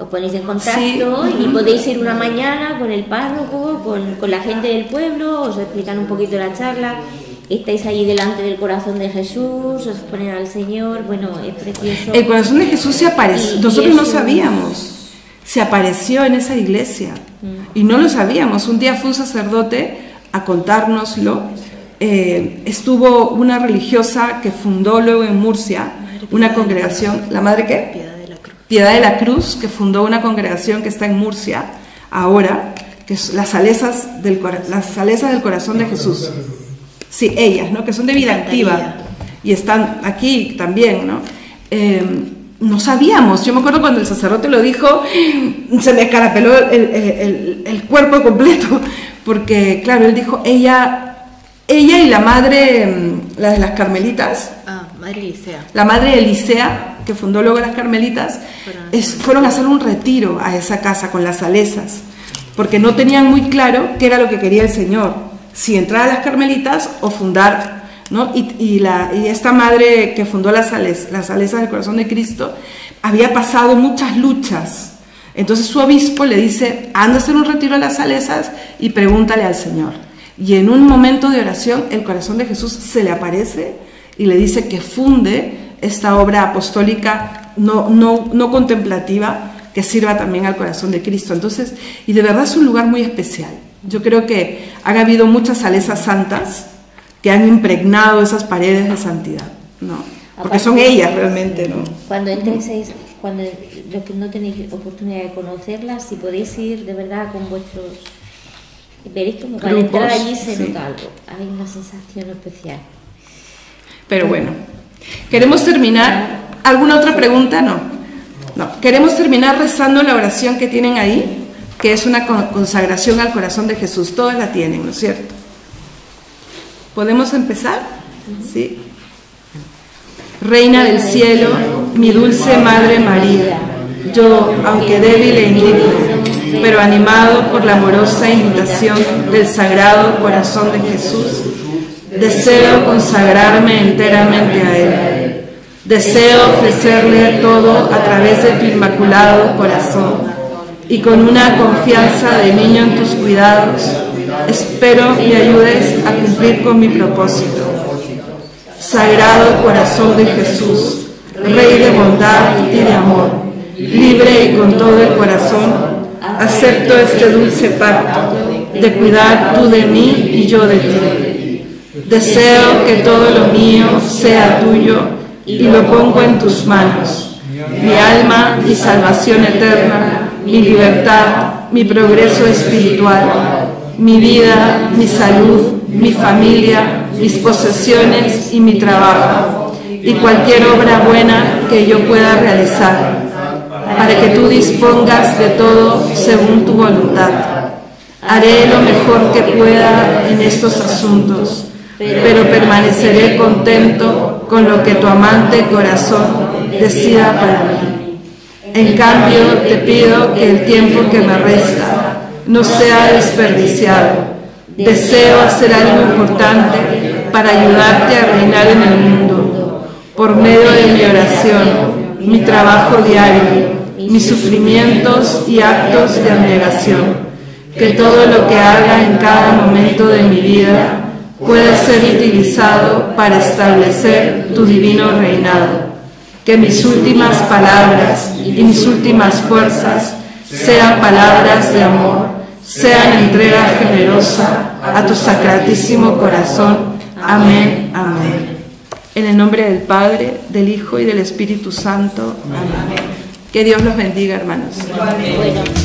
Speaker 1: os ponéis en contacto
Speaker 2: Sí.
Speaker 1: y podéis ir una mañana con el párroco, con, con la gente del pueblo, os explican un poquito la charla, estáis ahí delante del corazón de Jesús, os ponen al Señor, bueno, es precioso.
Speaker 2: el corazón de Jesús se apareció, nosotros no sabíamos, se apareció en esa iglesia y no lo sabíamos. Un día fue un sacerdote a contárnoslo. Eh, estuvo una religiosa que fundó luego en Murcia una congregación, ¿la madre qué?
Speaker 3: Piedad de la Cruz.
Speaker 2: Piedad de la Cruz, que fundó una congregación que está en Murcia ahora, que es las salesas del, las salesas del corazón de Jesús. Sí, ellas, ¿no? Que son de vida activa y están aquí también, ¿no? Eh, no sabíamos. Yo me acuerdo cuando el sacerdote lo dijo, se me escarapeló el, el- el- el cuerpo completo, porque, claro, él dijo, ella, ella y la madre, mm, la de las carmelitas,
Speaker 3: Ah, Madre
Speaker 2: la madre Elisea, que fundó luego las Carmelitas,
Speaker 3: Fueron a
Speaker 2: es- fueron a hacer un retiro a esa casa con las salesas, porque no tenían muy claro qué era lo que quería el Señor, si entrar a las Carmelitas o fundar, ¿no? Y, y la, y esta madre que fundó las, sales, las salesas del corazón de Cristo había pasado muchas luchas. Entonces su obispo le dice, anda a hacer un retiro a las salesas y pregúntale al Señor. Y en un momento de oración el corazón de Jesús se le aparece y le dice que funde esta obra apostólica no, no, no contemplativa que sirva también al corazón de Cristo. Entonces, y de verdad es un lugar muy especial. Yo creo que han habido muchas salesas santas que han impregnado esas paredes de santidad, no, porque son ellas realmente, ¿no?
Speaker 1: Cuando entréis, cuando los que no tenéis oportunidad de conocerlas, si podéis ir de verdad con vuestros veréis como
Speaker 2: Grupos,
Speaker 1: entrar allí se
Speaker 2: sí.
Speaker 1: nota algo, hay una sensación especial.
Speaker 2: Pero bueno, queremos terminar. ¿Alguna otra pregunta? No. No. Queremos terminar rezando la oración que tienen ahí, que es una con- consagración al corazón de Jesús. Todas la tienen, ¿no es cierto? ¿Podemos empezar? Sí. Reina del cielo, mi dulce Madre María, yo, aunque débil e indigno, pero animado por la amorosa invitación del Sagrado Corazón de Jesús, deseo consagrarme enteramente a Él. Deseo ofrecerle todo a través de tu inmaculado corazón y con una confianza de niño en tus cuidados, espero me ayudes a cumplir con mi propósito. Sagrado corazón de Jesús, Rey de bondad y de amor, libre y con todo el corazón, acepto este dulce pacto de cuidar tú de mí y yo de ti. Deseo que todo lo mío sea tuyo y lo pongo en tus manos. Mi alma, mi salvación eterna, mi libertad, mi progreso espiritual, mi vida, mi salud, mi familia, mis posesiones y mi trabajo, y cualquier obra buena que yo pueda realizar, para que tú dispongas de todo según tu voluntad. Haré lo mejor que pueda en estos asuntos, pero permaneceré contento con lo que tu amante corazón decida para mí. En cambio, te pido que el tiempo que me resta no sea desperdiciado. Deseo hacer algo importante para ayudarte a reinar en el mundo, por medio de mi oración, mi trabajo diario, mis sufrimientos y actos de abnegación. Que todo lo que haga en cada momento de mi vida pueda ser utilizado para establecer tu divino reinado. Que mis últimas palabras y mis últimas fuerzas sean palabras de amor, sean entrega generosa a tu sacratísimo corazón. Amén, amén. En el nombre del Padre, del Hijo y del Espíritu Santo. Amén. Que Dios los bendiga, hermanos.
Speaker 1: Bueno.